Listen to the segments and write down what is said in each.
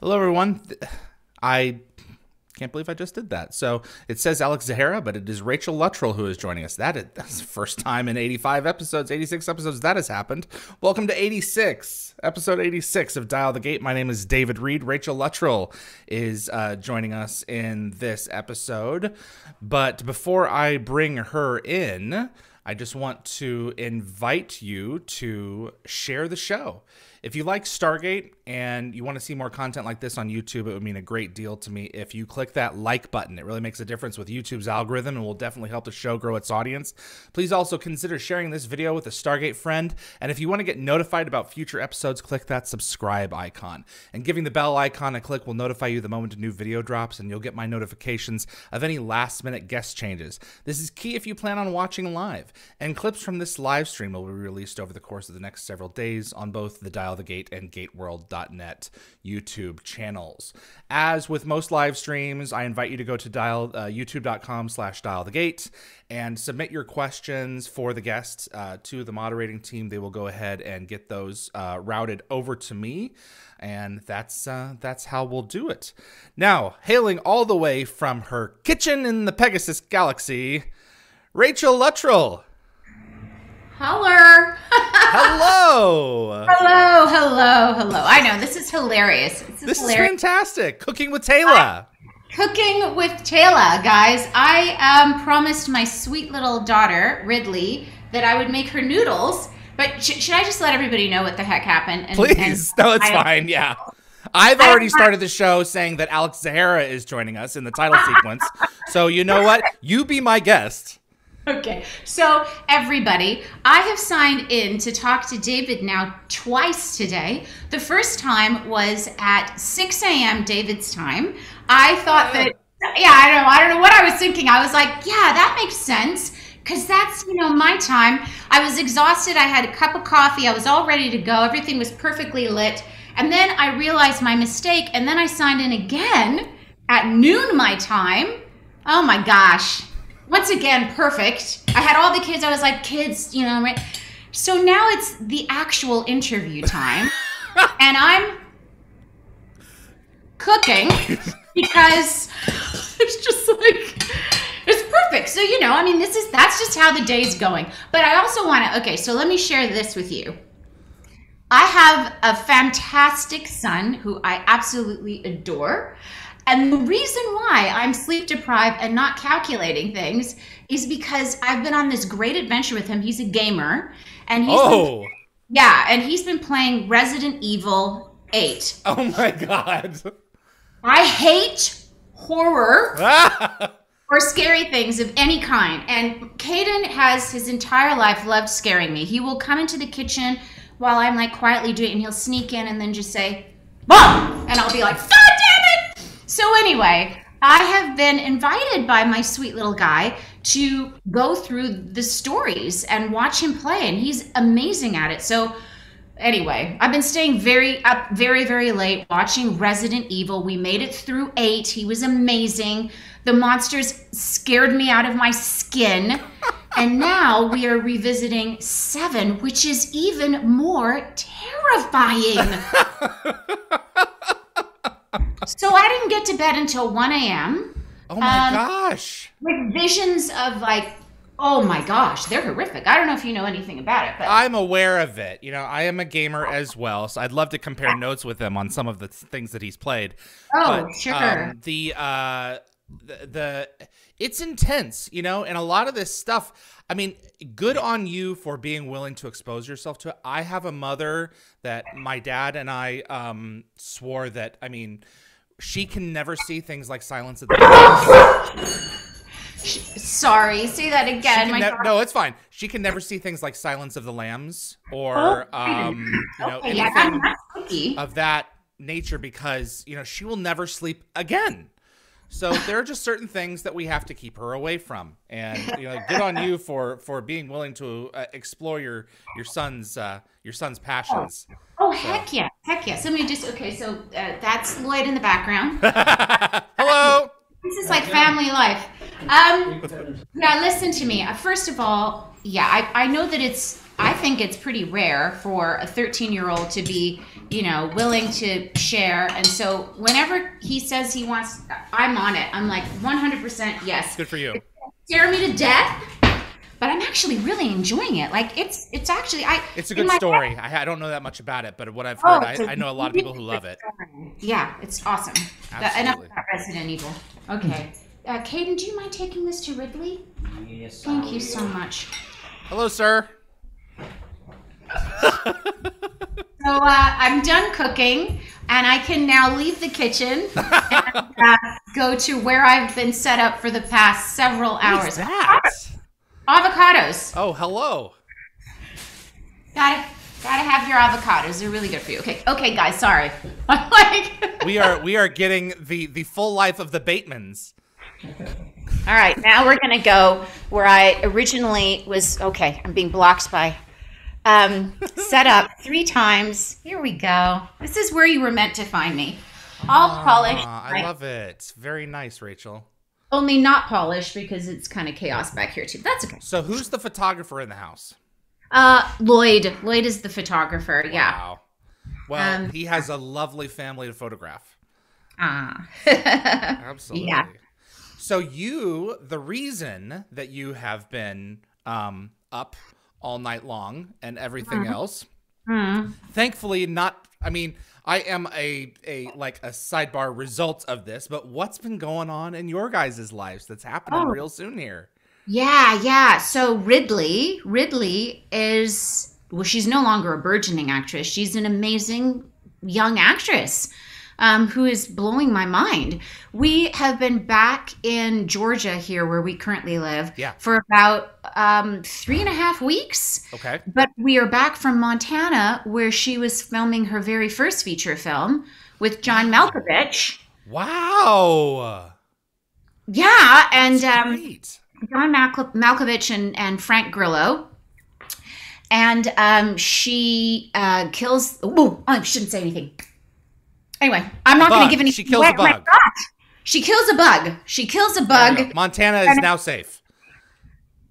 Hello, everyone. I can't believe I just did that. So it says Alex Zahara, but it is Rachel Luttrell who is joining us. That is, that's the first time in 85 episodes, 86 episodes that has happened. Welcome to 86, episode 86 of Dial the Gate. My name is David Read. Rachel Luttrell is uh, joining us in this episode. But before I bring her in, I just want to invite you to share the show. If you like Stargate and you want to see more content like this on YouTube, it would mean a great deal to me if you click that like button. It really makes a difference with YouTube's algorithm and will definitely help the show grow its audience. Please also consider sharing this video with a Stargate friend. And if you want to get notified about future episodes, click that subscribe icon. And giving the bell icon a click will notify you the moment a new video drops, and you'll get my notifications of any last minute guest changes. This is key if you plan on watching live. And clips from this live stream will be released over the course of the next several days on both the Dial The gate and GateWorld.net YouTube channels. As with most live streams, I invite you to go to dial uh, youtube.com slash dial the gate and submit your questions for the guests uh, to the moderating team. They will go ahead and get those uh, routed over to me. And that's uh, that's how we'll do it. Now, hailing all the way from her kitchen in the Pegasus Galaxy, Rachel Luttrell. Hello. Hello. hello, hello, hello. I know this is hilarious. This is, This is fantastic. Cooking with Teyla. Cooking with Teyla, guys. I um, promised my sweet little daughter Ridley that I would make her noodles. But sh- should I just let everybody know what the heck happened? And, Please. and No, it's I- fine. Yeah. I've already started the show saying that Alex Zahara is joining us in the title sequence. So you know what? You be my guest. Okay, so everybody, I have signed in to talk to David now twice today. The first time was at 6 a.m. David's time. I thought that, yeah, I don't know, I don't know what I was thinking. I was like, yeah, that makes sense. Cause that's you know my time. I was exhausted. I had a cup of coffee. I was all ready to go. Everything was perfectly lit. And then I realized my mistake. And then I signed in again at noon my time. Oh my gosh once again perfect. I had all the kids i was like kids you know right? So now it's the actual interview time and i'm cooking because it's just like it's perfect. So you know i mean this is that's just how the day's going. But i also want to okay so let me share this with you. I have a fantastic son who I absolutely adore. And the reason why I'm sleep deprived and not calculating things is because I've been on this great adventure with him. He's a gamer and he's been- Oh. yeah, and he's been playing Resident Evil 8. Oh my god. I hate horror or scary things of any kind. And Caden has his entire life loved scaring me. He will come into the kitchen while I'm like quietly doing it, and he'll sneak in and then just say, Mom! And I'll be like, it! So, anyway, I have been invited by my sweet little guy to go through the stories and watch him play, and he's amazing at it. So, Anyway, I've been staying very up very very late watching Resident Evil. We made it through 8. He was amazing. The monsters scared me out of my skin. and now we are revisiting 7, which is even more terrifying. so I didn't get to bed until 1 a.m. Oh my Um, gosh. with visions of like oh my gosh, they're horrific. I don't know if you know anything about it, but I'm aware of it. You know, I am a gamer as well, so I'd love to compare notes with him on some of the things that he's played. oh, But, sure. um, the uh the, the it's intense, you know, and a lot of this stuff. I mean, good on you for being willing to expose yourself to it. I have a mother that my dad and I um swore that. I mean, she can never see things like Silence of the Lambs. Sorry, say that again. No, it's fine. She can never see things like Silence of the Lambs or Oh, um, you know, Okay, anything spooky. of that nature because you know she will never sleep again. So there are just certain things that we have to keep her away from, and you know, good on you for for being willing to uh, explore your your son's uh, your son's passions. Oh heck yeah, heck yes. Let me just okay. So uh, that's Lloyd in the background. Hello. This is like family life. Um, now listen to me. Uh, First of all, yeah, I, I know that it's. I think it's pretty rare for a 13 year old to be, you know, willing to share. And so whenever he says he wants, I'm on it. I'm like 100% yes. Good for you. Scare me to death, but I'm actually really enjoying it. Like it's it's actually I. It's a good story. head- I, I don't know that much about it, but what I've Oh, heard, it's a I, I know a lot of people who love it. Yeah, it's awesome. The- enough Absolutely. about Resident Evil. Okay. Uh, Caden, do you mind taking this to Ridley? Yes, Thank you so much. Hello, sir. So uh, I'm done cooking, and I can now leave the kitchen and uh, go to where I've been set up for the past several hours. that? Avocados. Oh, hello. Gotta gotta have your avocados. They're really good for you. Okay, okay, guys. Sorry. I'm like. We are we are getting the the full life of the Batemans. All right, now we're gonna go where I originally was. Okay, I'm being blocked by. Um, set up three times. Here we go. This is where you were meant to find me. All polished. Ah, I right? love it. Very nice, Rachel. Only not polished because it's kind of chaos back here too. That's okay. So, who's the photographer in the house? Uh, Lloyd. Lloyd is the photographer. Yeah. Wow. Well, Um, he has a lovely family to photograph. Ah. Absolutely. Yeah. So you, the reason that you have been um, up all night long and everything Uh-huh. else, Hmm. thankfully not. I mean, I am a a like a sidebar result of this, but what's been going on in your guys' lives that's happening Oh. real soon here? Yeah, yeah. So Ridley, Ridley is well, she's no longer a burgeoning actress. She's an amazing young actress um, who is blowing my mind. We have been back in Georgia here, where we currently live, Yeah. for about um, three and a half weeks. Okay. But we are back from Montana, where she was filming her very first feature film with John Malkovich. Wow. Yeah, and um, John Malko- Malkovich and, and Frank Grillo. And um, she uh, kills. Oh, I shouldn't say anything. Anyway, I'm not going to give any. She kills a bug. She kills a bug. She kills a bug. Montana is now safe.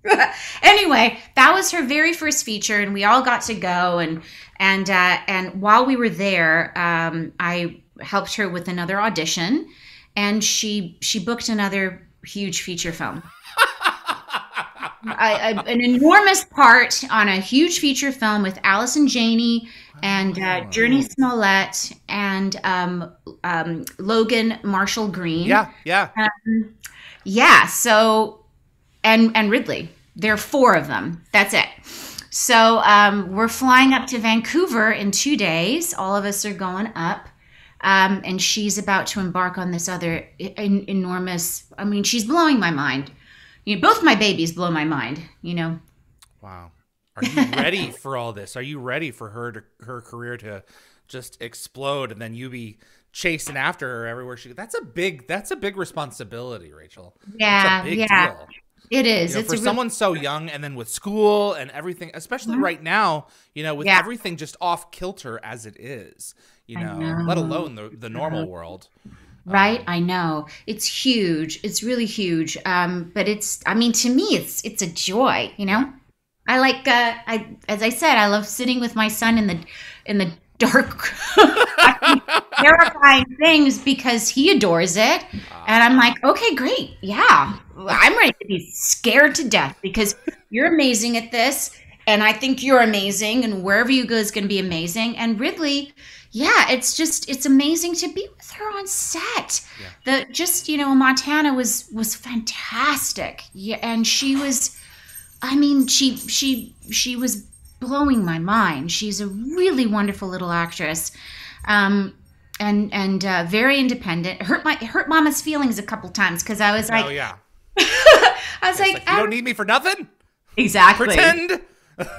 anyway, that was her very first feature, and we all got to go. and and uh, And while we were there, um, I helped her with another audition, and she she booked another huge feature film. An enormous part on a huge feature film with Allison Janney and uh, Jurnee Smollett and um, um, Logan Marshall Green. Yeah, yeah. Yeah. So, and and Ridley. There are four of them. That's it. So um, we're flying up to Vancouver in two days. All of us are going up. Um, and she's about to embark on this other en- enormous. I mean, she's blowing my mind. You know, both my babies blow my mind. You know, Wow. Are you ready for all this? Are you ready for her to her career to just explode and then you be chasing after her everywhere she goes? That's a big that's a big responsibility, Rachel. yeah, It's a big yeah, deal. it is. You know, it's for someone so young and then with school and everything, especially mm-hmm. right now, you know, with Yeah. everything just off kilter as it is, you know, know. let alone the the uh-huh. normal world. right um, i know it's huge it's really huge um but it's i mean to me it's it's a joy you know i like uh i as i said i love sitting with my son in the in the dark terrifying things because he adores it. And i'm like okay great. Yeah. I'm ready to be scared to death because you're amazing at this and i think you're amazing and wherever you go is going to be amazing. And ridley yeah it's just it's amazing to be with her on set. The just you know montana was was fantastic. Yeah and she was i mean she she she was blowing my mind she's a really wonderful little actress um and and uh, very independent hurt my hurt mama's feelings a couple times because i was like oh yeah. i was like, like, you don't need me for nothing? exactly Pretend.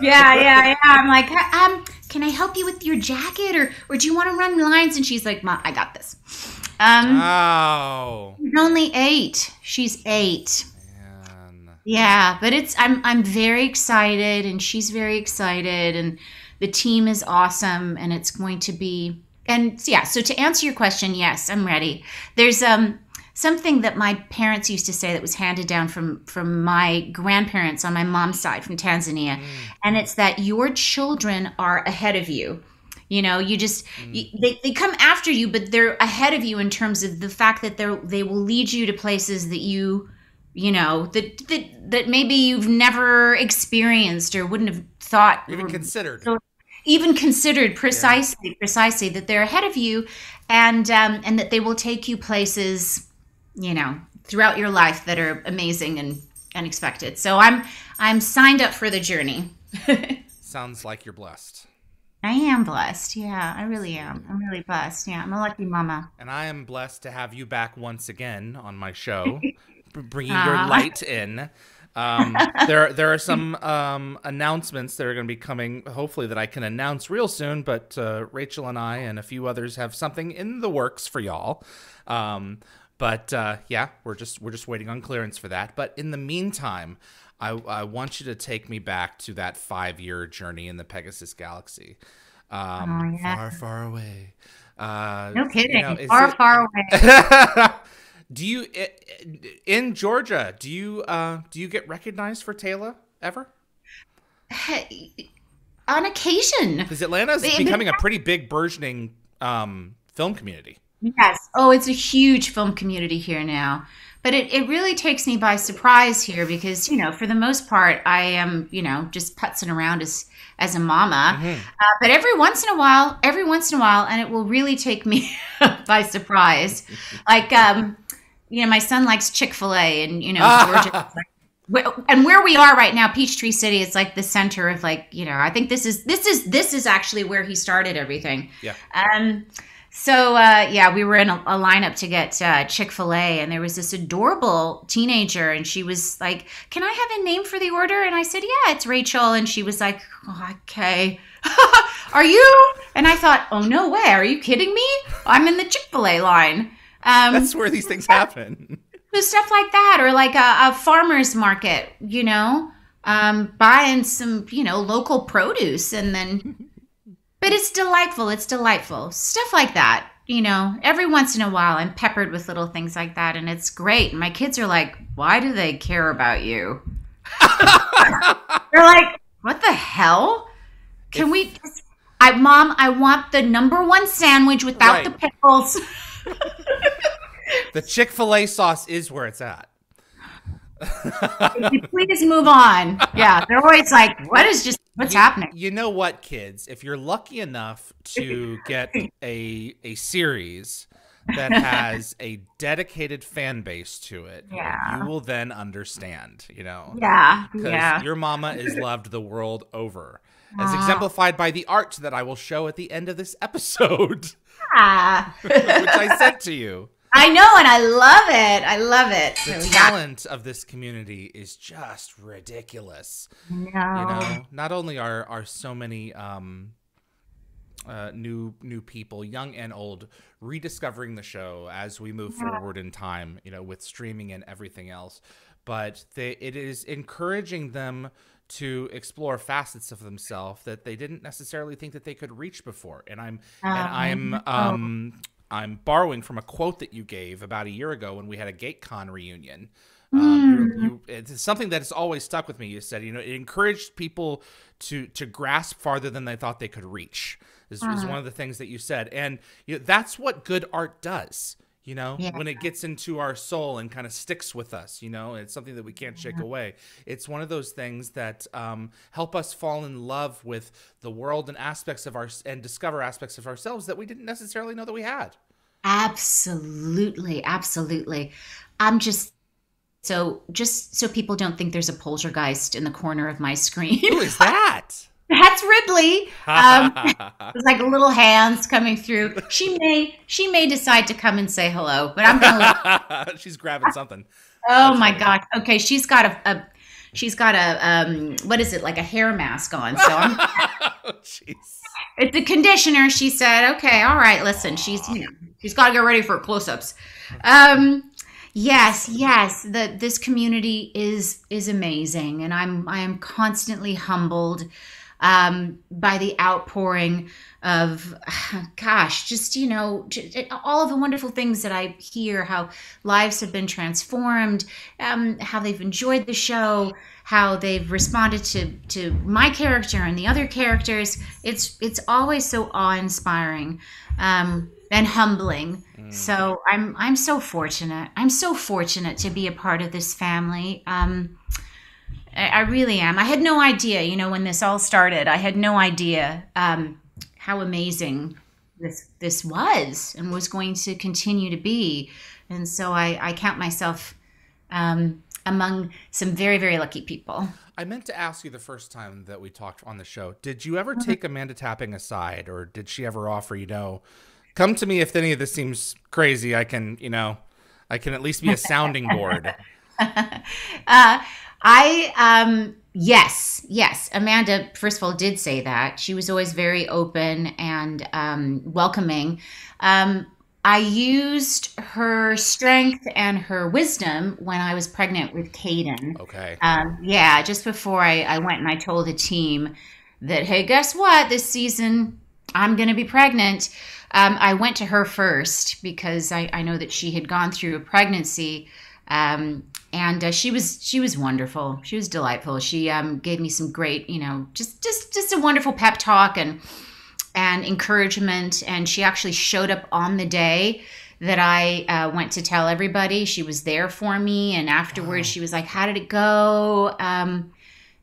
yeah, yeah, yeah. I'm like, um, can I help you with your jacket, or or do you want to run lines? And she's like, Ma, I got this. Um, Oh. she's only eight. She's eight. Yeah, but it's I'm I'm very excited, and she's very excited, and the team is awesome, and it's going to be. And yeah, so to answer your question, yes, I'm ready. There's um something that my parents used to say that was handed down from from my grandparents on my mom's side from Tanzania, and it's that your children are ahead of you. You know, you just you, they, they come after you, but they're ahead of you in terms of the fact that they they will lead you to places that you you know that that that maybe you've never experienced or wouldn't have thought Even considered. so- even considered precisely precisely that they're ahead of you and um, and that they will take you places you know throughout your life that are amazing and unexpected. So i'm i'm signed up for the journey. Sounds like you're blessed. i am blessed. Yeah i really am. I'm really blessed. Yeah i'm a lucky mama. And I am blessed to have you back once again on my show, bringing your light in. Um, there, there are some um, announcements that are going to be coming. Hopefully, that I can announce real soon. But uh, Rachel and I and a few others have something in the works for y'all. Um, but uh, yeah, we're just we're just waiting on clearance for that. But in the meantime, I, I want you to take me back to that five year journey in the Pegasus Galaxy. Um, Oh, yeah. Far, far away. Uh, no you kidding know, far it- far away do you in Georgia? Do you uh, do you get recognized for Teyla ever? Hey, on occasion Because Atlanta is becoming a pretty big burgeoning um, film community. Yes. Oh, it's a huge film community here now. But it, it really takes me by surprise here because, you know, for the most part, I am, you know, just putzing around as as a mama. Mhm. Uh, but every once in a while, every once in a while, and it will really take me by surprise. Like, um, you know, my son likes Chick fil A, and, you know, Georgia. And where we are right now peachtree city is like the center of like you know i think this is this is this is actually where he started everything Yeah. um so uh, yeah, we were in a, a lineup to get uh, Chick Fil A, and there was this adorable teenager, and she was like, "Can I have a name for the order?" And I said, "Yeah, it's Rachel." And she was like, oh, "Okay, are you?" And I thought, "Oh no way! Are you kidding me? I'm in the Chick Fil A line." Um, That's where these things happen. so stuff like that, or like a, a farmer's market, you know, um, buying some, you know, local produce, and then. But it's delightful. It's delightful. Stuff like that, you know. Every once in a while, I'm peppered with little things like that, and it's great. And my kids are like, "Why do they care about you?" They're like, "What the hell? Can we?" Just... I, mom, I want the number one sandwich without Right. the pickles. the Chick Fil A sauce is where it's at. Please move on. Yeah, they're always like, "What is just what's happening?" You know what, kids? If you're lucky enough to get a a series that has a dedicated fan base to it, Yeah. you will then understand. You know. Yeah, because yeah. your mama is loved the world over, as exemplified by the art that I will show at the end of this episode, Ah. which I sent to you. I know, and I love it. I love it. The So, yeah. talent of this community is just ridiculous. No. You know, not only are are so many um, uh, new new people, young and old, rediscovering the show as we move forward in time. You know, with streaming and everything else, but they, it is encouraging them to explore facets of themselves that they didn't necessarily think that they could reach before. And I'm and I'm um I'm borrowing from a quote that you gave about a year ago when we had a GateCon reunion. Um, you, you, it's something that has always stuck with me. You said, you know, it encouraged people to to grasp farther than they thought they could reach. Is, is one of the things that you said, and you know, that's what good art does. You know, Yeah. when it gets into our soul and kind of sticks with us, you know, it's something that we can't shake away. It's one of those things that um, help us fall in love with the world and aspects of our and discover aspects of ourselves that we didn't necessarily know that we had. Absolutely, absolutely. I'm just so just so people don't think there's a poltergeist in the corner of my screen. Who is that? That's Ridley. Um, There's like little hands coming through. She may she may decide to come and say hello, but I'm gonna She's grabbing something. Oh That's my funny. gosh. Okay, she's got a, a she's got a um what is it like a hair mask on. So I'm Oh, Jeez. it's a conditioner. She said, "Okay, all right. Listen, she's you know she's got to get ready for close-ups." Um, yes, yes. The this community is is amazing, and I'm I am constantly humbled um, by the outpouring of, gosh, just, you know, all of the wonderful things that I hear, how lives have been transformed, um, how they've enjoyed the show, how they've responded to, to my character and the other characters. It's, it's always so awe inspiring. Um, and humbling. Mm. So I'm I'm so fortunate. I'm so fortunate to be a part of this family. Um, I, really am. I had no idea, you know, when this all started. I had no idea um, how amazing this this was and was going to continue to be. And so I, I count myself um, among some very very lucky people. I meant to ask you the first time that we talked on the show. Did you ever mm-hmm. take Amanda Tapping aside, or did she ever offer, you know, come to me if any of this seems crazy? I can, you know, I can at least be a sounding board. uh, I um yes, yes. Amanda, first of all, did say that. She was always very open and um, welcoming. Um, I used her strength and her wisdom when I was pregnant with Caden. Okay. Um, yeah, just before I, I went and I told the team that, hey, guess what? This season I'm going to be pregnant. Um, I went to her first because I, I, know that she had gone through a pregnancy. Um, and uh, she was she was wonderful. She was delightful. She um, gave me some great, you know, just just just a wonderful pep talk and and encouragement. And she actually showed up on the day that I uh, went to tell everybody. She was there for me, and afterwards, she was like, "How did it go?" Um,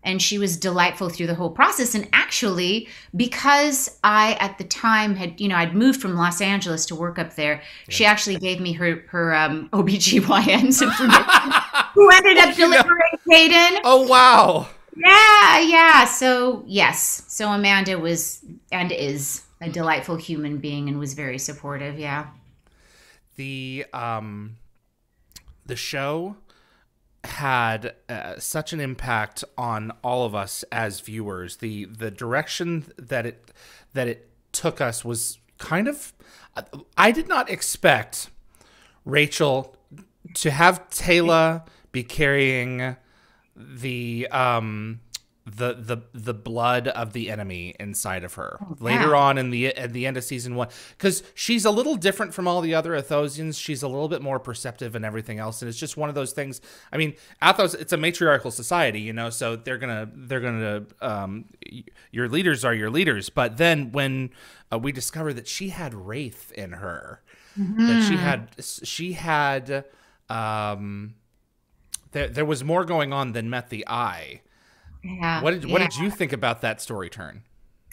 and she was delightful through the whole process. And actually because i at the time had you know i'd moved from los angeles to work up there yeah. she actually gave me her her um, obgyns information who ended up delivering Caden. oh wow. Yeah yeah. So yes. So amanda was and is a delightful human being and was very supportive yeah. The um the show had uh, such an impact on all of us as viewers. The the direction that it that it took us was kind of I did not expect Rachel to have Teyla be carrying the um the the the blood of the enemy inside of her oh, later on in the at the end of season one because she's a little different from all the other Athosians. She's a little bit more perceptive and everything else, and it's just one of those things. I mean, Athos it's a matriarchal society, you know, so they're gonna they're gonna um, your leaders are your leaders. But then when uh, we discover that she had wraith in her, mm-hmm. that she had she had um, there there was more going on than met the eye yeah. What did what yeah. did you think about that story turn?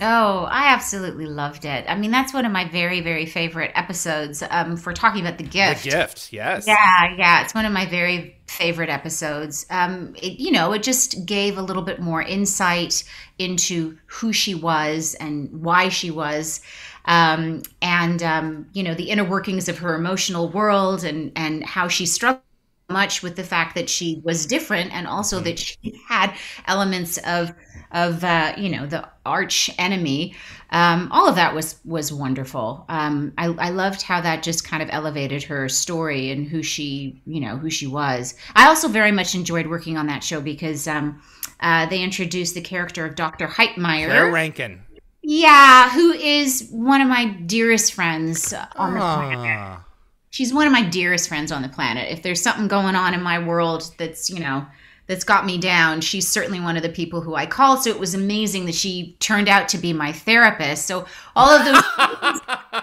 Oh, I absolutely loved it. I mean, that's one of my very, very favorite episodes um, for talking about the gift. The gift, yes. Yeah, yeah. It's one of my very favorite episodes. Um, it, you know, it just gave a little bit more insight into who she was and why she was. Um, and, um, you know, the inner workings of her emotional world and, and how she struggled much with the fact that she was different and also mm-hmm. that she had elements of of uh, you know the arch enemy. Um, all of that was was wonderful. Um, I, I loved how that just kind of elevated her story and who she you know who she was. I also very much enjoyed working on that show because um, uh, they introduced the character of dr Heightmeyer Claire rankin. Yeah who is one of my dearest friends on the planet she's one of my dearest friends on the planet. If there's something going on in my world that's, you know, that's got me down, she's certainly one of the people who I call. So it was amazing that she turned out to be my therapist. So all of those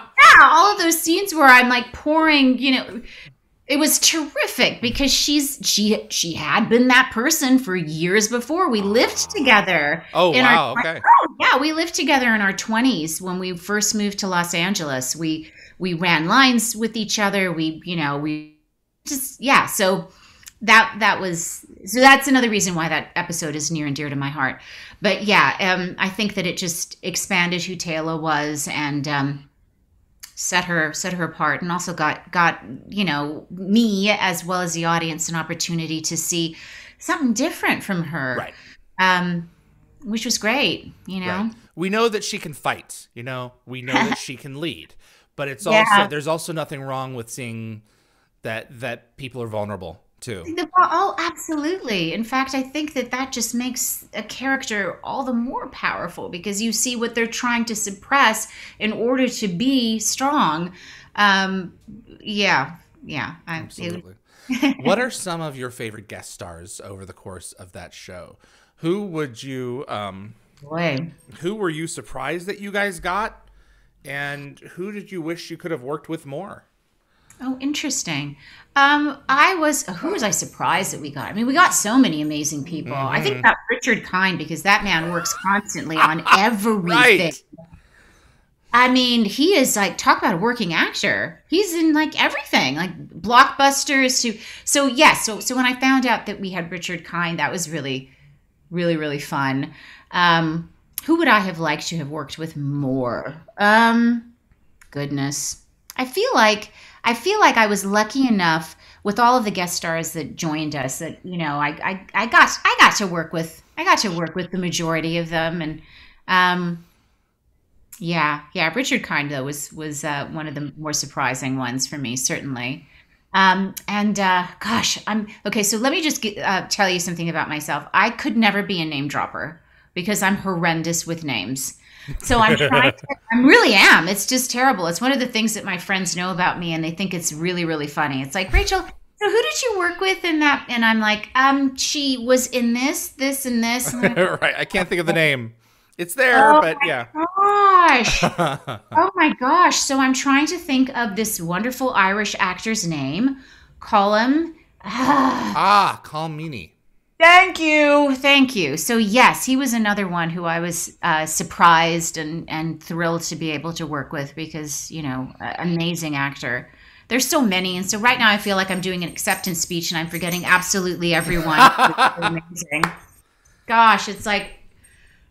Yeah, all of those scenes where I'm like pouring, you know, it was terrific because she's she she had been that person for years before. We lived ah. together. Oh wow! Our, okay. Oh, yeah, we lived together in our twenties when we first moved to Los Angeles. We we ran lines with each other. We, you know, we just yeah. So that that was so that's another reason why that episode is near and dear to my heart. But yeah, um, I think that it just expanded who Teyla was and um, set her set her apart, and also got got you know me as well as the audience an opportunity to see something different from her. Right. Um, which was great, you know. Right. We know that she can fight, you know. We know that she can lead but it's yeah. also there's also nothing wrong with seeing that that people are vulnerable too. Oh, absolutely. In fact, I think that that just makes a character all the more powerful because you see what they're trying to suppress in order to be strong. Um, yeah, yeah. I, it- Absolutely. what are some of your favorite guest stars over the course of that show? Who would you um boy. who were you surprised that you guys got? And who did you wish you could have worked with more? Oh, interesting. Um, I was who was I surprised that we got? I mean, we got so many amazing people. I think about Richard Kind because that man works constantly on everything. Right. I mean, he is like talk about a working actor. He's in like everything, like blockbusters. To so yes. So so when I found out that we had Richard Kind, that was really, really really fun. Um, who would I have liked to have worked with more? Um, goodness, I feel like I feel like I was lucky enough with all of the guest stars that joined us that you know I I, I got I got to work with I got to work with the majority of them and. Um, yeah, yeah. Richard Kind though was was uh, one of the more surprising ones for me, certainly. Um, and uh, gosh, I'm okay. So let me just get, uh, tell you something about myself. I could never be a name dropper because I'm horrendous with names. So I'm trying. To, I really am. It's just terrible. It's one of the things that my friends know about me, and they think it's really, really funny. It's like Rachel. So who did you work with in that? And I'm like, um, she was in this, this, and this. And like, right. I can't think of the name. It's there, Oh but yeah. gosh. Oh my gosh. So I'm trying to think of this wonderful Irish actor's name. Call him. ah, Colm Meaney. Thank you. Thank you. So, yes, he was another one who I was uh, surprised and, and thrilled to be able to work with because, you know, amazing actor. There's so many. And so, right now, I feel like I'm doing an acceptance speech and I'm forgetting absolutely everyone. Amazing. Gosh, it's like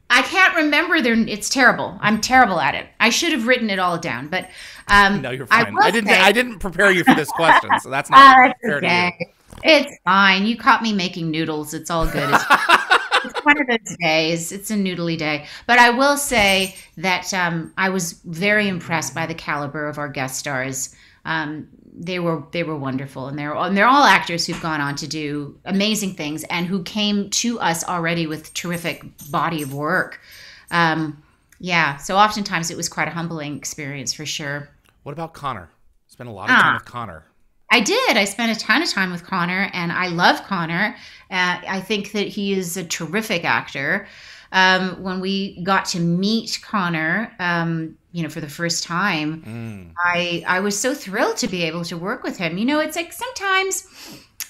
I can't remember their. It's terrible. I'm terrible at it. I should have written it all down, but um, No, you're I fine. will I, didn't say- I didn't prepare you for this question, so that's not that's fair to you. It's fine. You caught me making noodles. It's all good. It's, it's one of those days. It's a noodly day. But I will say that um, I was very impressed by the caliber of our guest stars. Um, they were they were wonderful, and they're and they're all actors who've gone on to do amazing things, and who came to us already with terrific body of work. Um, yeah. So oftentimes it was quite a humbling experience for sure. What about Connor? Spent a lot of time Ah. with Connor. I did. I spent a ton of time with Connor, and I love Connor. Uh, I think that he is a terrific actor. Um, when we got to meet Connor, um, you know, for the first time, Mm. I I was so thrilled to be able to work with him. You know, it's like sometimes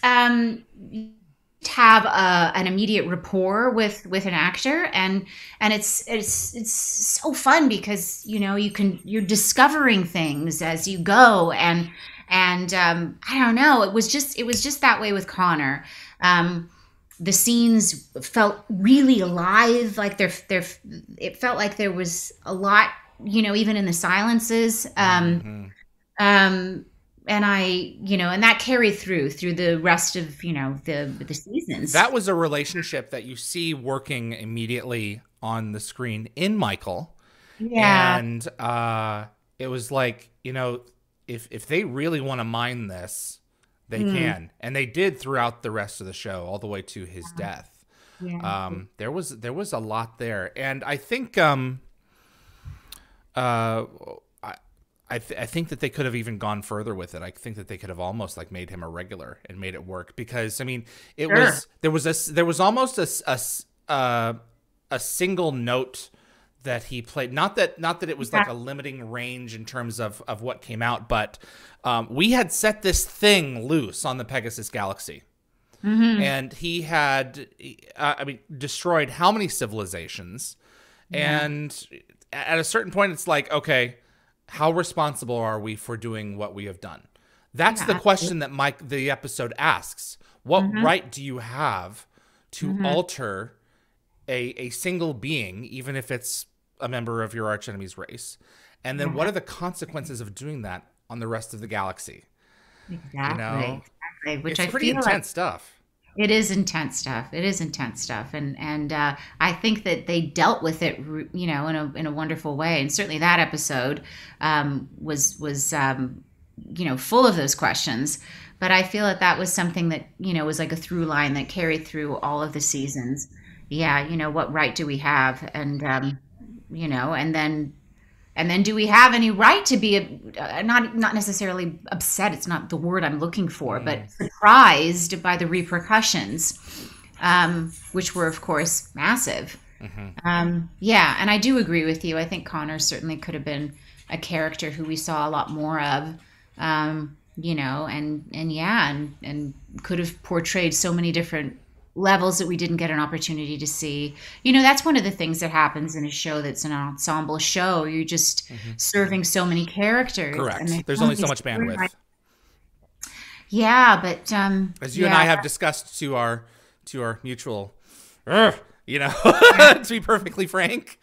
um, you have a, an immediate rapport with with an actor, and and it's it's it's so fun because you know you can you're discovering things as you go, and and um, I don't know, it was just it was just that way with Connor. Um, the scenes felt really alive, like they're they're it felt like there was a lot you know, even in the silences. Um, Mhm. um, and I, you know, and that carried through through the rest of you know the the seasons. That was a relationship that you see working immediately on the screen in Michael. yeah, And uh, it was like, you know, if if they really want to mine this, they Hmm. can. And they did throughout the rest of the show, all the way to his death. yeah. Um, there was there was a lot there. And I think um uh I I, th- I think that they could have even gone further with it. I think that they could have almost like made him a regular and made it work because I mean it Sure. was there was a there was almost a a uh, a single note that he played. Not that not that it was like a limiting range in terms of of what came out but um, we had set this thing loose on the Pegasus Galaxy. And he had uh, I mean destroyed how many civilizations? And at a certain point it's like okay how responsible are we for doing what we have done? That's the question that Mike the episode asks. What right do you have to alter a a single being even if it's a member of your archenemy's race and then what are the consequences of doing that on the rest of the galaxy exactly, know, exactly. Which it's I pretty feel intense like stuff it is intense stuff. It is intense stuff, and and uh, I think that they dealt with it, you know, in a in a wonderful way. And certainly that episode um, was was um, you know full of those questions. but I feel that that was something that you know was like a through line that carried through all of the seasons. Yeah, you know what right do we have, and um, you know, and then and then do we have any right to be uh, not not necessarily upset? It's not the word I'm looking for, but surprised by the repercussions, um, which were of course massive. Um, yeah, and I do agree with you. I think Connor certainly could have been a character who we saw a lot more of. Um, you know, and and yeah, and and could have portrayed so many different levels that we didn't get an opportunity to see. You know, that's one of the things that happens in a show that's an ensemble show. You're just serving so many characters. Correct. and There's only so much bandwidth. Yeah, but um, As you and. I have discussed to our to our mutual, you know, to be perfectly frank.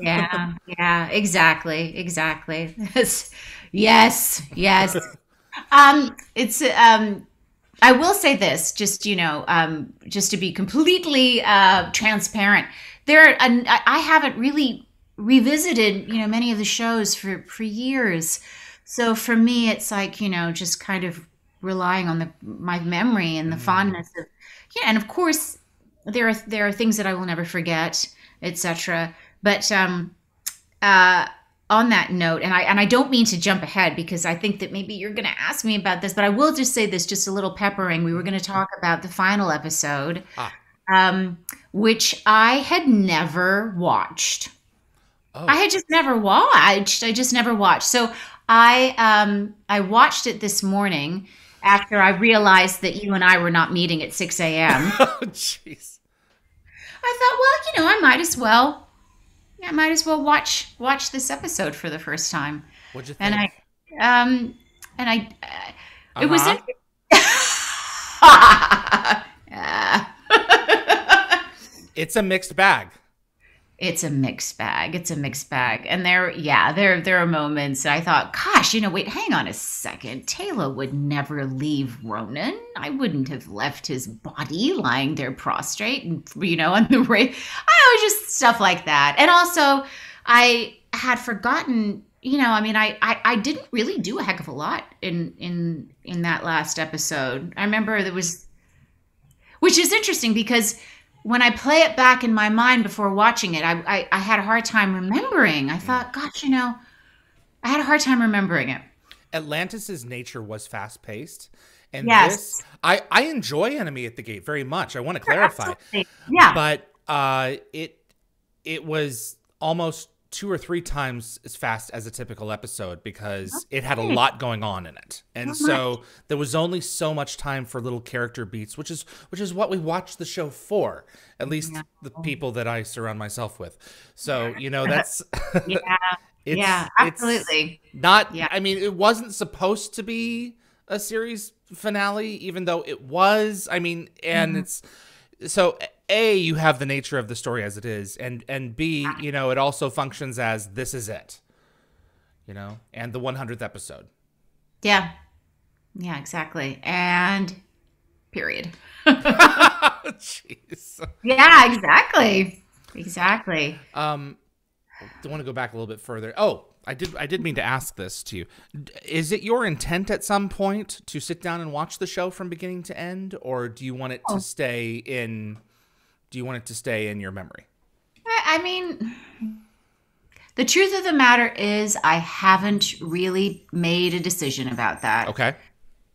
yeah, yeah, exactly, exactly. Yes, yes, yes. um, it's um, I will say this, just you know, um, just to be completely uh, transparent. There, and I haven't really revisited, you know, many of the shows for for years. So for me, it's like you know, just kind of relying on the my memory and the fondness of, yeah, and of course there are there are things that I will never forget, etc. But um, uh, on that note, and I and I don't mean to jump ahead because I think that maybe you're going to ask me about this, but I will just say this, just a little peppering. We were going to talk about the final episode, Ah. um, which I had never watched. Oh. I had just never watched. I just never watched. So I um, I watched it this morning after I realized that you and I were not meeting at six a.m. oh, jeez. I thought, well, you know, I might as well, yeah, I might as well watch watch this episode for the first time. What'd you think? And I, um, and I, uh, it was. Uh-huh. In- Yeah. It's a mixed bag. It's a mixed bag. It's a mixed bag, and there, yeah, there, there are moments that I thought, gosh, you know, wait, hang on a second. Teyla would never leave Ronan. I wouldn't have left his body lying there prostrate, and you know, on the ra I was just stuff like that, and also I had forgotten. You know, I mean, I, I I didn't really do a heck of a lot in in in that last episode. I remember there was, which is interesting because when I play it back in my mind before watching it, I, I, I had a hard time remembering. I thought, gosh, you know, I had a hard time remembering it. Atlantis's nature was fast paced. And Yes. this I, I enjoy Enemy at the Gate very much. I want to clarify. Absolutely. Yeah. But uh it it was almost two or three times as fast as a typical episode because it had a lot going on in it. And so there was only so much time for little character beats, which is which is what we watch the show for. At least the people that I surround myself with. So, you know, that's yeah. it's, yeah. it's Absolutely. not Yeah. I mean, it wasn't supposed to be a series finale, even though it was. I mean, and Mm-hmm. it's so a you have the nature of the story as it is, and and b you know it also functions as this is it, you know, and the 100th episode. Yeah. Yeah, exactly. And period. Jeez. Yeah, exactly. Exactly. Um, I want to go back a little bit further. Oh, I did. I did mean to ask this to you. Is it your intent at some point to sit down and watch the show from beginning to end, or do you want it Oh. to stay in? Do you want it to stay in your memory? I, I mean, the truth of the matter is, I haven't really made a decision about that. Okay.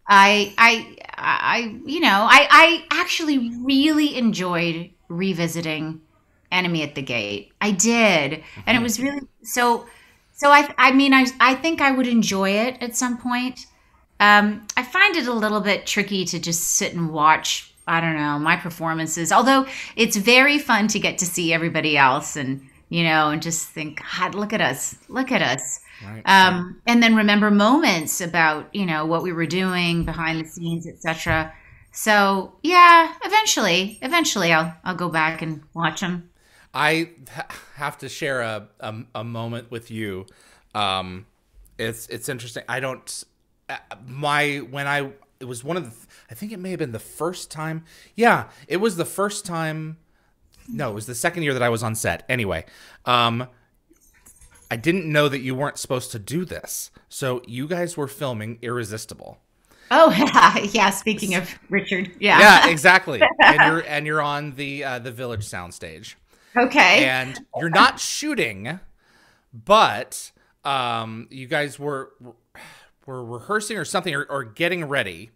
I, I, I, you know, I, I actually really enjoyed revisiting Enemy at the Gate. I did, and it was really so. So I, I mean, I, I think I would enjoy it at some point. Um, I find it a little bit tricky to just sit and watch. I don't know my performances, although it's very fun to get to see everybody else and you know, and just think, God, look at us, look at us Right. um, and then remember moments about you know what we were doing behind the scenes etc so yeah eventually eventually i'll i'll go back and watch them I have to share a, a a moment with you. Um, it's it's interesting. I don't uh, my when I it was one of the I think it may have been the first time. Yeah, it was the first time. No, it was the second year that I was on set. Anyway, um, I didn't know that you weren't supposed to do this. So you guys were filming Irresistible. Oh yeah, Speaking of Richard, yeah, yeah, exactly. and you're and you're on the uh, the village soundstage. Okay. And you're not shooting, but um, you guys were were rehearsing or something or, or getting ready,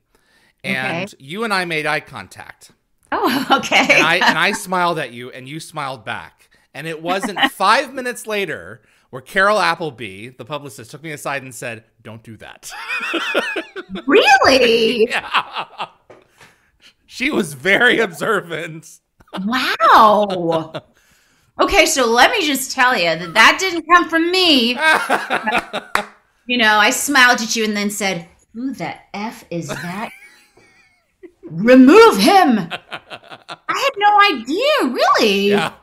and okay. you and I made eye contact. Oh, okay. and I and I smiled at you, and you smiled back. And it wasn't five minutes later where Carol Appleby, the publicist, took me aside and said, "Don't do that." really? yeah. She was very observant. Wow. Okay, so let me just tell you that that didn't come from me. you know, I smiled at you and then said, "Who the f is that?" Remove him. I had no idea, really. Yeah.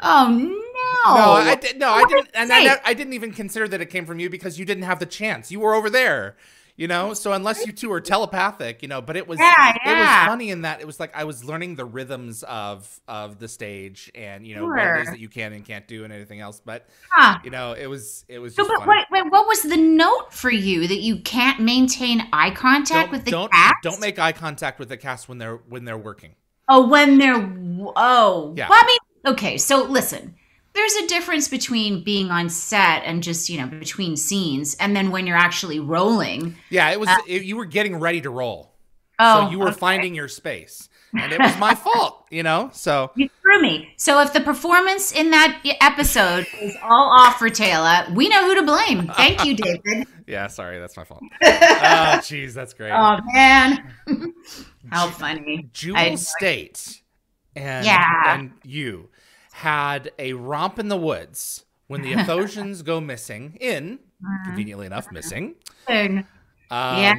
Oh no! No, I did. No, I didn't. And I, I, didn't even consider that it came from you because you didn't have the chance. You were over there, you know. So unless you two are telepathic, you know. But it was yeah, yeah. it was funny in that it was like I was learning the rhythms of of the stage and you know sure. what it is that you can and can't do and anything else. But huh. you know, it was it was. so, but wait, wait, what was the note for you that you can't maintain eye contact don't, with the don't, cast? Don't make eye contact with the cast when they're when they're working. Oh, when they're oh, yeah. Well, I mean okay, so listen, there's a difference between being on set and just you know between scenes, and then when you're actually rolling. Yeah, it was. Uh, it, you were getting ready to roll. Oh, so you were okay. finding your space, and it was my fault, you know. So you threw me. So if the performance in that episode is all off for Teyla, we know who to blame. Thank you, David. yeah, sorry, that's my fault. oh, jeez, that's great. Oh man, how funny. Jewel Staite and yeah. and you had a romp in the woods when the Athosians go missing in conveniently enough missing. Um, yeah.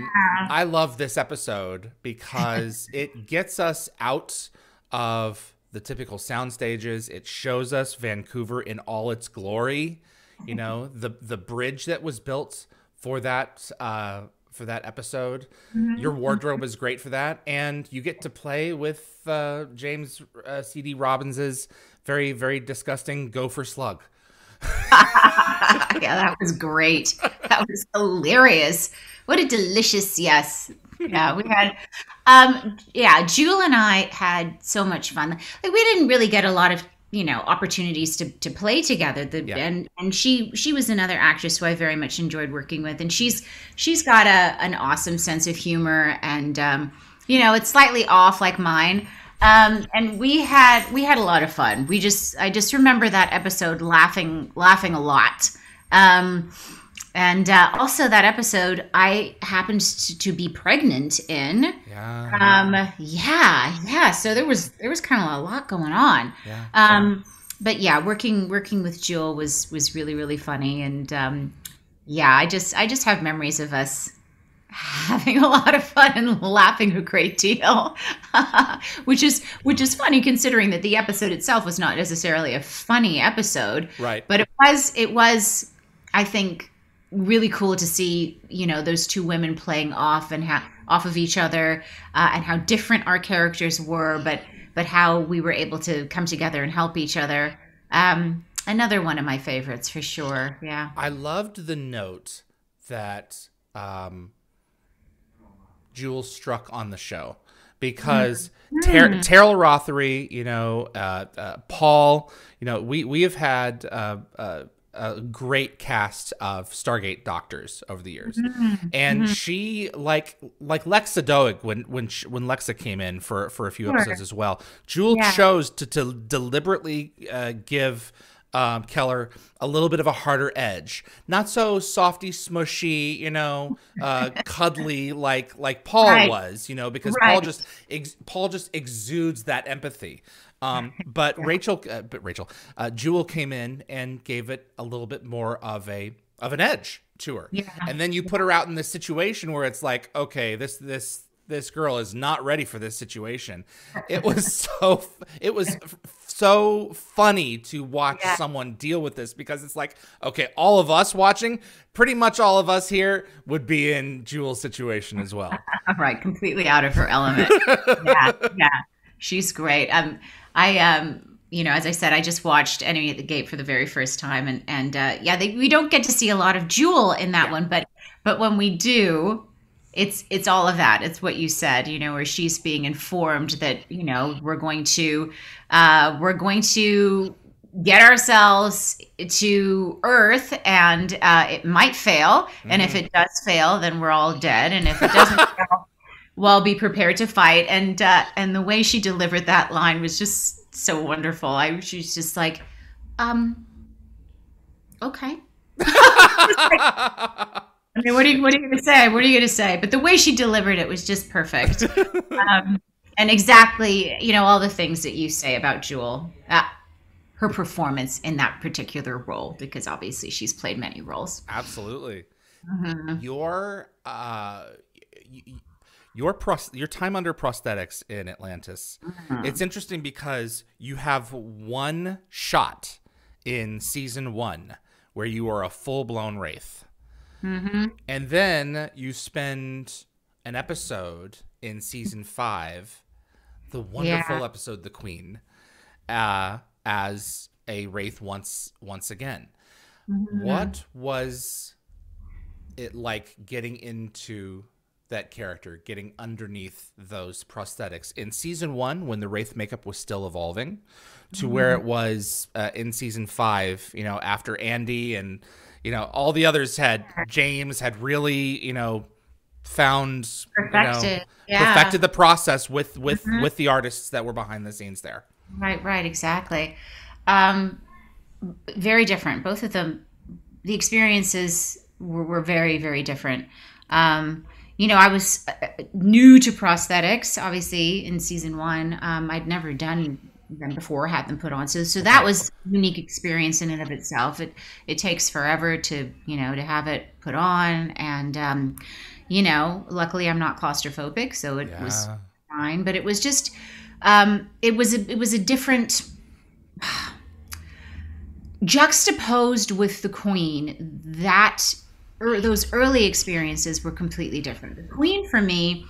I love this episode because it gets us out of the typical sound stages. It shows us Vancouver in all its glory. You know, the the bridge that was built for that uh, for that episode. Mm-hmm. Your wardrobe is great for that, and you get to play with uh, James uh, C.D. Robbins's very very disgusting gopher slug. yeah, that was great. That was hilarious. What a delicious yes. Yeah, we had um yeah, Jewel and I had so much fun. Like we didn't really get a lot of you know opportunities to to play together the yeah. and and she she was another actress who I very much enjoyed working with and she's she's got a an awesome sense of humor and um you know it's slightly off like mine um and we had we had a lot of fun we just I just remember that episode laughing laughing a lot um and uh, also that episode I happened to, to be pregnant in. Yeah. Um, yeah, yeah. So there was there was kind of a lot going on. Yeah. Um, but yeah, working working with Jewel was was really really funny, and um, yeah, I just I just have memories of us having a lot of fun and laughing a great deal, which is which is funny considering that the episode itself was not necessarily a funny episode, right? But it was it was I think really cool to see you know those two women playing off and off of each other uh, and how different our characters were but but how we were able to come together and help each other. Um another one of my favorites for sure. Yeah. I loved the note that um jules struck on the show because mm. Ter- Teryl Rothery, you know, uh, uh, Paul, you know, we we have had uh, uh a great cast of Stargate doctors over the years, mm-hmm. and mm-hmm. she like like Lexa Doig when when she, when Lexa came in for for a few sure. episodes as well. Jewel yeah. chose to to deliberately uh, give. Um, Keller a little bit of a harder edge, not so softy, smushy, you know, uh, cuddly like like Paul right. was, you know, because right. Paul just ex- Paul just exudes that empathy. Um, but. Rachel, uh, but Rachel, uh, Jewel came in and gave it a little bit more of a of an edge to her. Yeah. And then you put her out in this situation where it's like, okay, this this this girl is not ready for this situation. It was so it was so funny to watch yeah. someone deal with this because it's like, okay, all of us watching, pretty much all of us here would be in Jewel's situation as well. right, completely out of her element. yeah, yeah. She's great. Um I um you know, as I said, I just watched Enemy at the Gate for the very first time, and and uh, yeah, they, we don't get to see a lot of Jewel in that yeah. one, but but when we do, it's it's all of that. It's what you said, you know, where she's being informed that you know we're going to uh, we're going to get ourselves to Earth, and uh, it might fail. Mm-hmm. And if it does fail, then we're all dead. And if it doesn't fail, well, be prepared to fight. And uh, and the way she delivered that line was just so wonderful. I she's just like, um, okay. I mean, what are you what are you going to say? What are you going to say? But the way she delivered it was just perfect, um, and exactly you know all the things that you say about Jewel, uh, her performance in that particular role, because obviously she's played many roles. Absolutely, mm-hmm. your uh, your pros- your time under prosthetics in Atlantis. Mm-hmm. It's interesting because you have one shot in season one where you are a full blown wraith Mm-hmm. And then you spend an episode in season five, the wonderful yeah. episode "The Queen," uh, as a wraith once once again. Mm-hmm. What was it like getting into that character, getting underneath those prosthetics in season one when the wraith makeup was still evolving, to mm-hmm. where it was uh, in season five? You know, after Andy and you know, all the others had James had really, you know, found perfected, you know, yeah. perfected the process with with mm-hmm. with the artists that were behind the scenes there. Right, right, exactly. Um, very different. Both of them, the experiences were, were very, very different. Um, you know, I was uh, new to prosthetics, obviously, in season one. Um, I'd never done them before, had them put on. So so that was unique experience in and of itself. It it takes forever to you know to have it put on, and um, you know, luckily I'm not claustrophobic, so it yeah. was fine. But it was just um, it was a, it was a different. juxtaposed with the queen that er, those early experiences were completely different the queen for me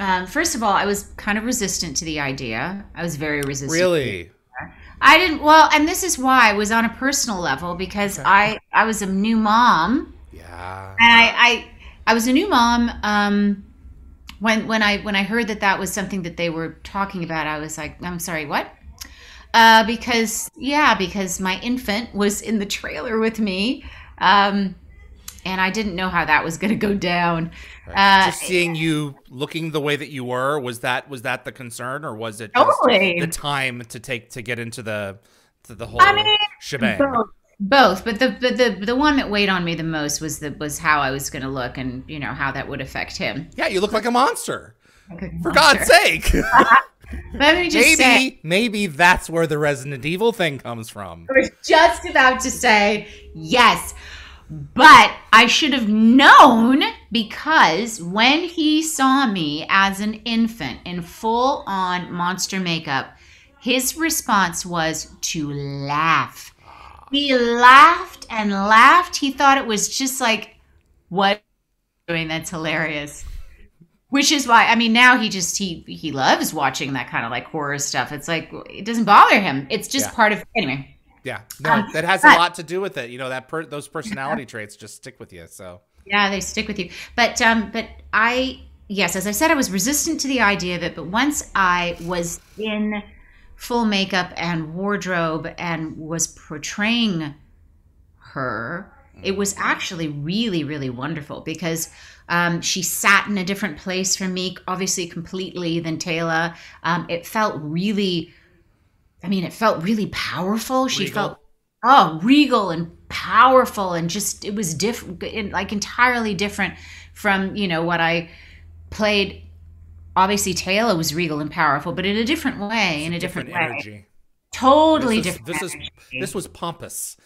um, first of all, I was kind of resistant to the idea. I was very resistant. Really? I didn't. Well, and this is why I was on a personal level because okay. I I was a new mom. Yeah. And I I, I was a new mom. Um, when when I when I heard that that was something that they were talking about, I was like, I'm sorry, what? Uh, because yeah, because my infant was in the trailer with me. Um, and I didn't know how that was going to go down. Uh, just seeing you looking the way that you were was that was that the concern or was it totally. the time to take to get into the to the whole I mean, shebang? Both. both, but the, the the the one that weighed on me the most was the was how I was going to look and you know how that would affect him. Yeah, you look like a monster. Like a For monster. God's sake. Let me just maybe, say, maybe that's where the Resident Evil thing comes from. I was just about to say yes. But I should have known because when he saw me as an infant in full on monster makeup, his response was to laugh. He laughed and laughed. He thought it was just like, what doing? That's hilarious. Which is why I mean now he just he he loves watching that kind of like horror stuff. It's like it doesn't bother him. It's just yeah. part of anyway. Yeah, no, um, that has but, a lot to do with it. You know that per, those personality traits just stick with you. So yeah, they stick with you. But um, but I yes, as I said, I was resistant to the idea of it. But once I was in full makeup and wardrobe and was portraying her, it was actually really really wonderful because um, she sat in a different place from me, obviously completely than Teyla. Um, it felt really I mean, it felt really powerful. She regal. felt oh regal and powerful, and just it was different, like entirely different from you know what I played. Obviously, Teyla was regal and powerful, but in a different way. In a different, different energy. Way. Totally this different. This is this was pompous.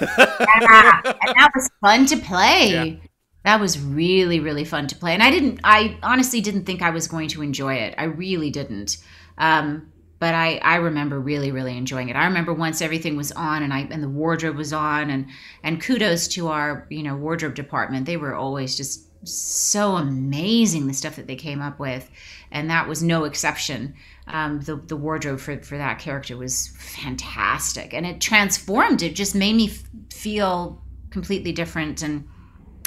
yeah, and that was fun to play. Yeah. That was really really fun to play, and I didn't. I honestly didn't think I was going to enjoy it. I really didn't. Um, but I, I remember really really enjoying it. I remember once everything was on and I and the wardrobe was on and and kudos to our you know wardrobe department. They were always just so amazing the stuff that they came up with, and that was no exception. Um, the the wardrobe for for that character was fantastic, and it transformed. It just made me f- feel completely different and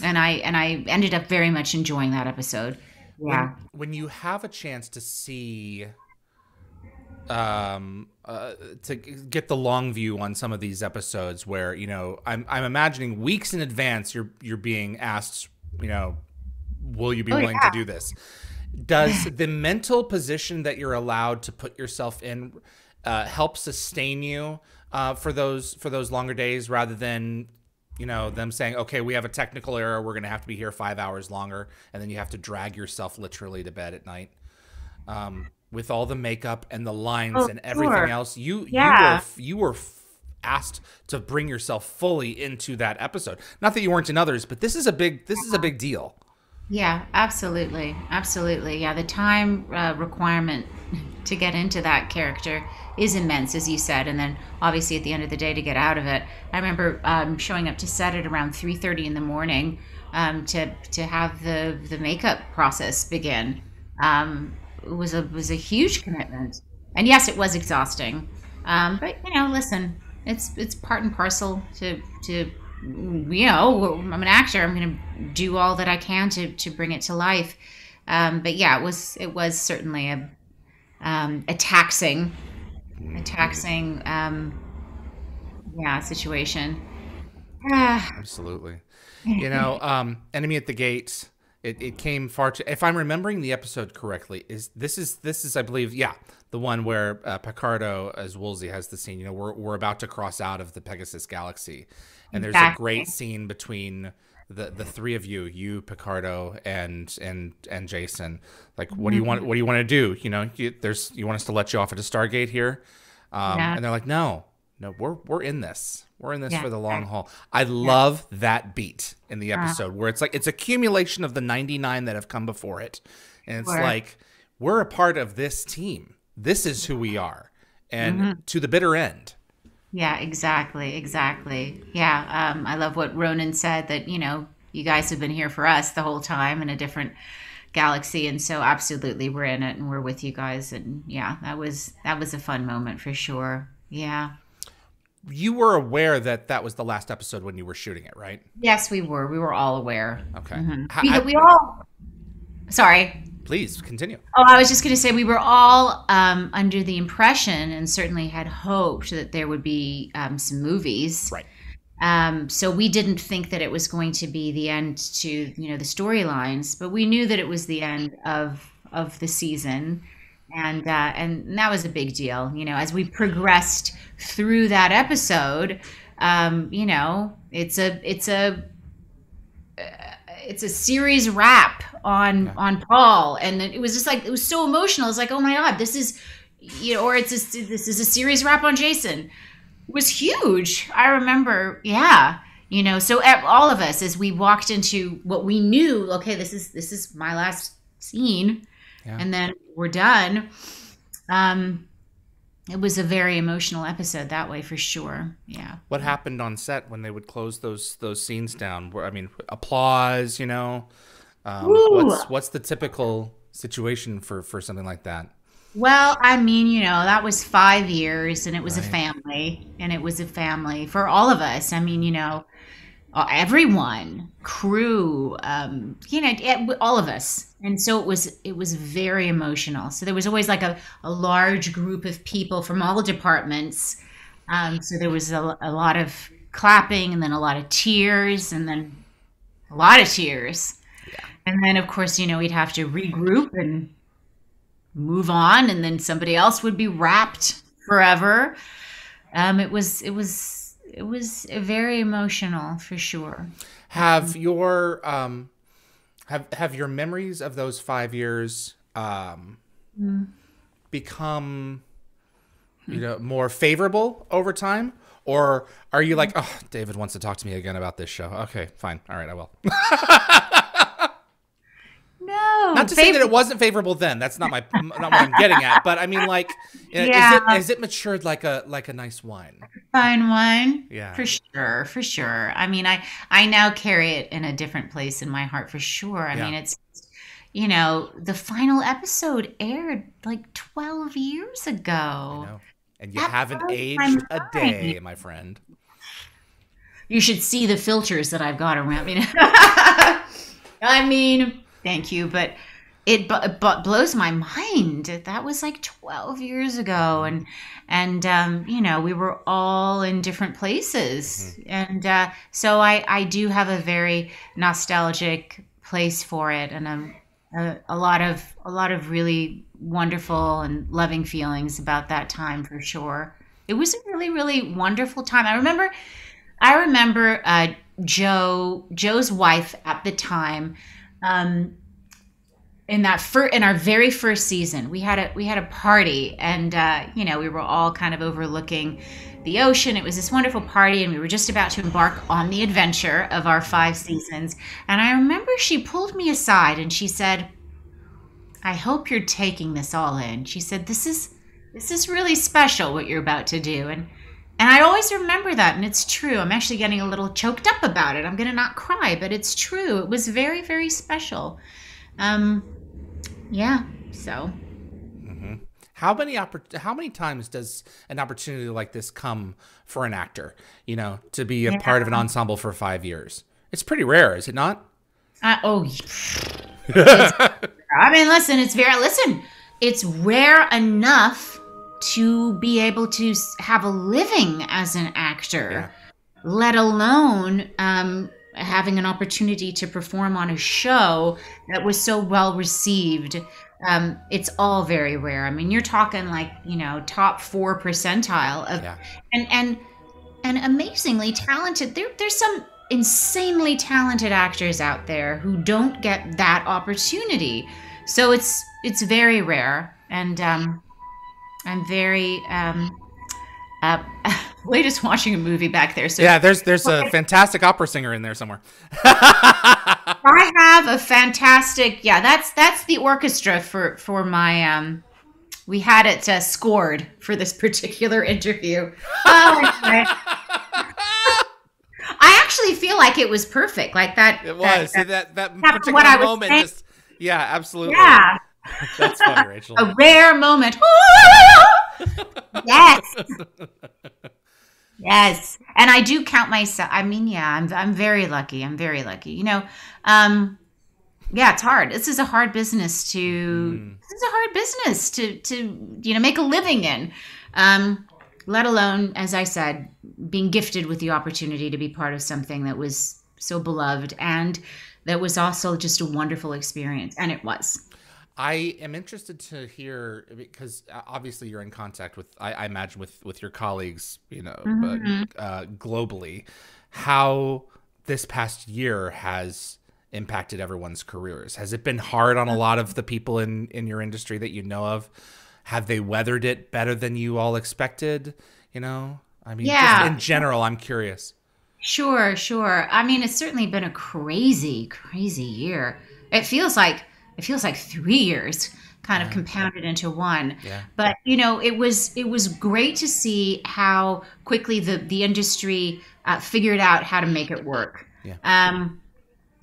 and I and I ended up very much enjoying that episode. Yeah. When, when you have a chance to see um uh, to get the long view on some of these episodes where you know I'm I'm imagining weeks in advance you're you're being asked you know will you be Oh, willing yeah. to do this? Does the mental position that you're allowed to put yourself in uh, help sustain you uh, for those for those longer days rather than you know them saying okay we have a technical error. We're going to have to be here five hours longer and then you have to drag yourself literally to bed at night? Um, with all the makeup and the lines Oh, and everything sure. else you Yeah. you were you were f- asked to bring yourself fully into that episode not that you weren't in others but this is a big this is a big deal Yeah, absolutely. Absolutely. Yeah, the time uh, requirement to get into that character is immense, as you said. And then obviously at the end of the day to get out of it. I remember um, showing up to set at around 3.30 in the morning um, to, to have the, the makeup process begin. Um, was a, was a huge commitment. And yes, it was exhausting. Um, but, you know, listen, it's, it's part and parcel to, to you know, I'm an actor. I'm going to do all that I can to to bring it to life. Um, but yeah, it was it was certainly a um, a taxing, a taxing, um, yeah, situation. Ah, Absolutely. You know, um, Enemy at the Gates. It, it came far too. If I'm remembering the episode correctly, is this is this is I believe yeah the one where uh, Picardo as Woolsey has the scene. You know, we're we're about to cross out of the Pegasus Galaxy, and there's a great scene between the the three of you, you Picardo and and and Jason. Like, what do you want? What do you want to do? You know, you, there's you want us to let you off at a Stargate here, um, Yeah. and they're like, no, no, we're we're in this. We're in this Yeah. for the long haul. I love that beat in the episode where it's like it's accumulation of the 99 that have come before it. And it's Sure. like we're a part of this team. This is who we are. And Mm-hmm. to the bitter end. yeah, exactly, exactly. Yeah, um, I love what Ronon said that you know you guys have been here for us the whole time in a different galaxy, and so absolutely we're in it and we're with you guys, and yeah, that was that was a fun moment for sure. Yeah. You were aware that that was the last episode when you were shooting it, right? Yes, we were. We were all aware. Okay. Mhm. Ha- We, ha- we all. Sorry. please continue. Oh, I was just going to say we were all um, under the impression, and certainly had hoped that there would be um, some movies. Right. Um, so we didn't think that it was going to be the end to you know the storylines, but we knew that it was the end of of the season, and uh, and that was a big deal. You know, as we progressed through that episode, um, you know, it's a it's a it's a series wrap on on Paul, and it was just like it was so emotional. It's like, oh my god, this is you know, or it's just, this is a series wrap on Jason. It was huge. I remember, yeah, you know. So all of us, as we walked into what we knew, okay, this is this is my last scene, Yeah. and then we're done. Um, it was a very emotional episode that way for sure. Yeah. What happened on set when they would close those those scenes down? Where I mean, applause, you know. Um, what's what's the typical situation for for something like that? Well, I mean, you know, that was five years and it was a family and it was a family for all of us. I mean, you know, everyone, crew, um, you know, all of us. And so it was, it was very emotional. So there was always like a, a large group of people from all departments. Um, so there was a, a lot of clapping and then a lot of tears and then a lot of tears. And then, of course, you know, we'd have to regroup and move on and then somebody else would be wrapped forever um it was it was it was very emotional for sure Have your um, have have your memories of those five years um, become you know more favorable over time, or are you like, oh, David wants to talk to me again about this show? Okay, fine, all right, I will. no Not to say that it wasn't favorable then. That's not my not what I'm getting at. But I mean, like, is Yeah. it has it matured like a like a nice wine? fine wine Yeah. for sure for sure i mean i i now carry it in a different place in my heart for sure i Yeah. mean it's you know the final episode aired like 12 years ago and you That haven't aged a day, my friend. you should see the filters that I've got around me. I mean, thank you, but it but bu- blows my mind. That was like 12 years ago, and and um, you know we were all in different places, and uh, so I I do have a very nostalgic place for it, and um, a, a lot of a lot of really wonderful and loving feelings about that time for sure. It was a really really wonderful time. I remember I remember uh, Joe Joe's wife at the time. Um, in that fir- in our very first season, we had a we had a party, and uh, you know we were all kind of overlooking the ocean. It was this wonderful party, and we were just about to embark on the adventure of our five seasons. And I remember she pulled me aside and she said, "I hope you're taking this all in." She said, "This is this is really special what you're about to do," and and I always remember that, and it's true. I'm actually getting a little choked up about it. I'm gonna not cry, but it's true. It was very very special. Um, yeah. So How many oppor- how many times does an opportunity like this come for an actor? You know, to be a part of an ensemble for five years. It's pretty rare, is it not? Uh, oh, I mean, listen, it's very listen. It's rare enough to be able to have a living as an actor, let alone um, having an opportunity to perform on a show that was so well received. Um, it's all very rare. I mean, you're talking like you know top four percentile of, Yeah. and and and amazingly talented. There, there's some insanely talented actors out there who don't get that opportunity. So it's it's very rare, and um, I'm very um, uh, we're just watching a movie back there. So Yeah, there's there's a fantastic opera singer in there somewhere. I have a fantastic yeah. That's that's the orchestra for for my um. We had it uh, scored for this particular interview. Oh, my I actually feel like it was perfect, like that. It that- was that that, that That's particular moment. Just yeah, absolutely. yeah, that's funny, Rachel. a rare moment. yes. Yes. And I do count myself I mean, yeah, I'm I'm very lucky. I'm very lucky. You know, um yeah, it's hard. This is a hard business to this is a hard business to to you know make a living in. Um let alone as I said, being gifted with the opportunity to be part of something that was so beloved and that was also just a wonderful experience and it was. I am interested to hear because uh, obviously you're in contact with, I, I imagine, with with your colleagues, you know, but uh, globally, how this past year has impacted everyone's careers. Has it been hard on a lot of the people in in your industry that you know of? Have they weathered it better than you all expected? You know, I mean, Yeah. in general, I'm curious. Sure, sure. I mean, it's certainly been a crazy, crazy year. It feels like it feels like three years kind of compounded into one. Yeah. But you know, it was it was great to see how quickly the the industry uh, figured out how to make it work. Yeah. Um,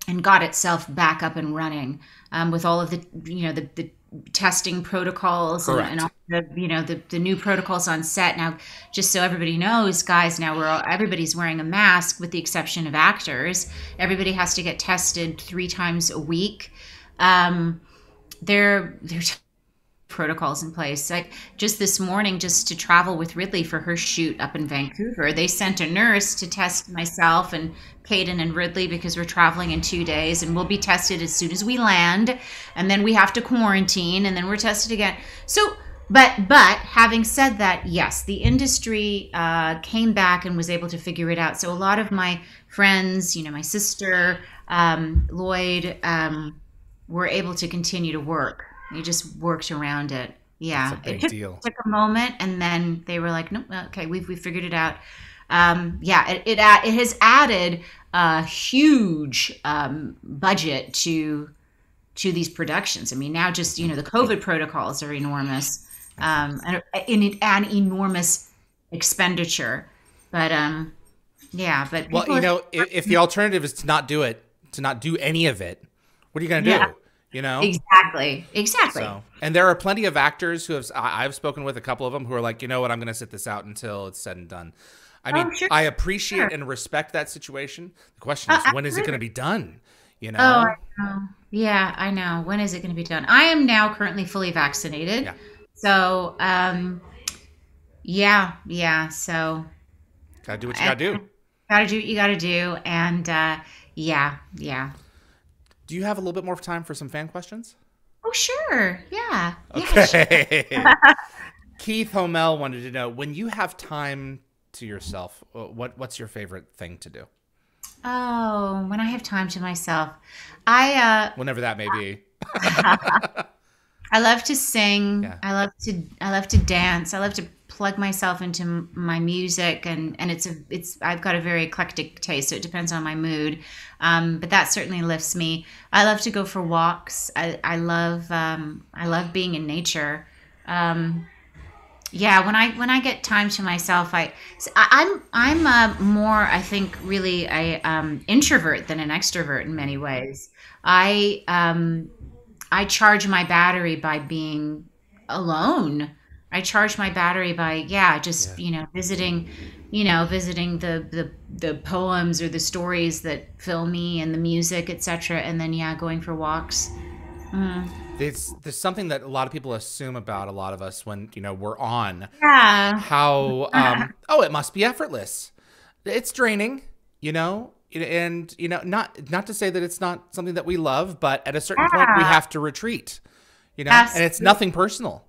and got itself back up and running um, with all of the you know the, the testing protocols and, and all the you know the, the new protocols on set now just so everybody knows guys now we're all, everybody's wearing a mask with the exception of actors everybody has to get tested three times a week um, there there's protocols in place. Like just this morning just to travel with ridley for her shoot up in vancouver they sent a nurse to test myself and Caden and Ridley because we're traveling in two days and we'll be tested as soon as we land. And then we have to quarantine and then we're tested again. So but but having said that yes the industry uh, came back and was able to figure it out. So a lot of my friends you know my sister um, lloyd um, were able to continue to work they just worked around it yeah That's a big it took, took a moment and then they were like nope okay we've, we figured it out um, yeah it, it, it has added a huge um, budget to to these productions. I mean, now just you know the COVID protocols are enormous, um, and in an enormous expenditure. But um, yeah, but Well, you are- know, if, if the alternative is to not do it, to not do any of it, what are you going to do? Yeah. You know? exactly, exactly. So, and there are plenty of actors who have, I've spoken with a couple of them who are like, you know what, I'm going to sit this out until it's said and done. I mean, Oh, sure. I appreciate Sure. and respect that situation. The question is, Uh, when is it going to be done? You know? Oh, I know. Yeah, I know. When is it going to be done? I am now currently fully vaccinated. Yeah. So, um, yeah, yeah. So, gotta do what you gotta do. gotta do what you gotta do. And, uh, yeah, yeah. Do you have a little bit more time for some fan questions? Oh, sure. Yeah. Yeah, sure. Okay. Keith Homel wanted to know when you have time to yourself, uh, what what's your favorite thing to do? Oh, when I have time to myself, I, uh, Whenever that may be. I love to sing. Yeah. I love to I love to dance. I love to plug myself into my music and and it's a it's I've got a very eclectic taste, so it depends on my mood. Um, but that certainly lifts me. I love to go for walks. I, I love um, I love being in nature. Um, yeah, when I when I get time to myself, I I'm I'm uh, more I think really a um, introvert than an extrovert in many ways. I um, I charge my battery by being alone. I charge my battery by yeah, just you know visiting, you know visiting the the the poems or the stories that fill me and the music, etc. And then yeah, going for walks. Mm. There's there's something that a lot of people assume about a lot of us when you know we're on Yeah, how um oh it must be effortless. It's draining, you know, and you know not not to say that it's not something that we love, but at a certain point we have to retreat. You know, and it's nothing personal.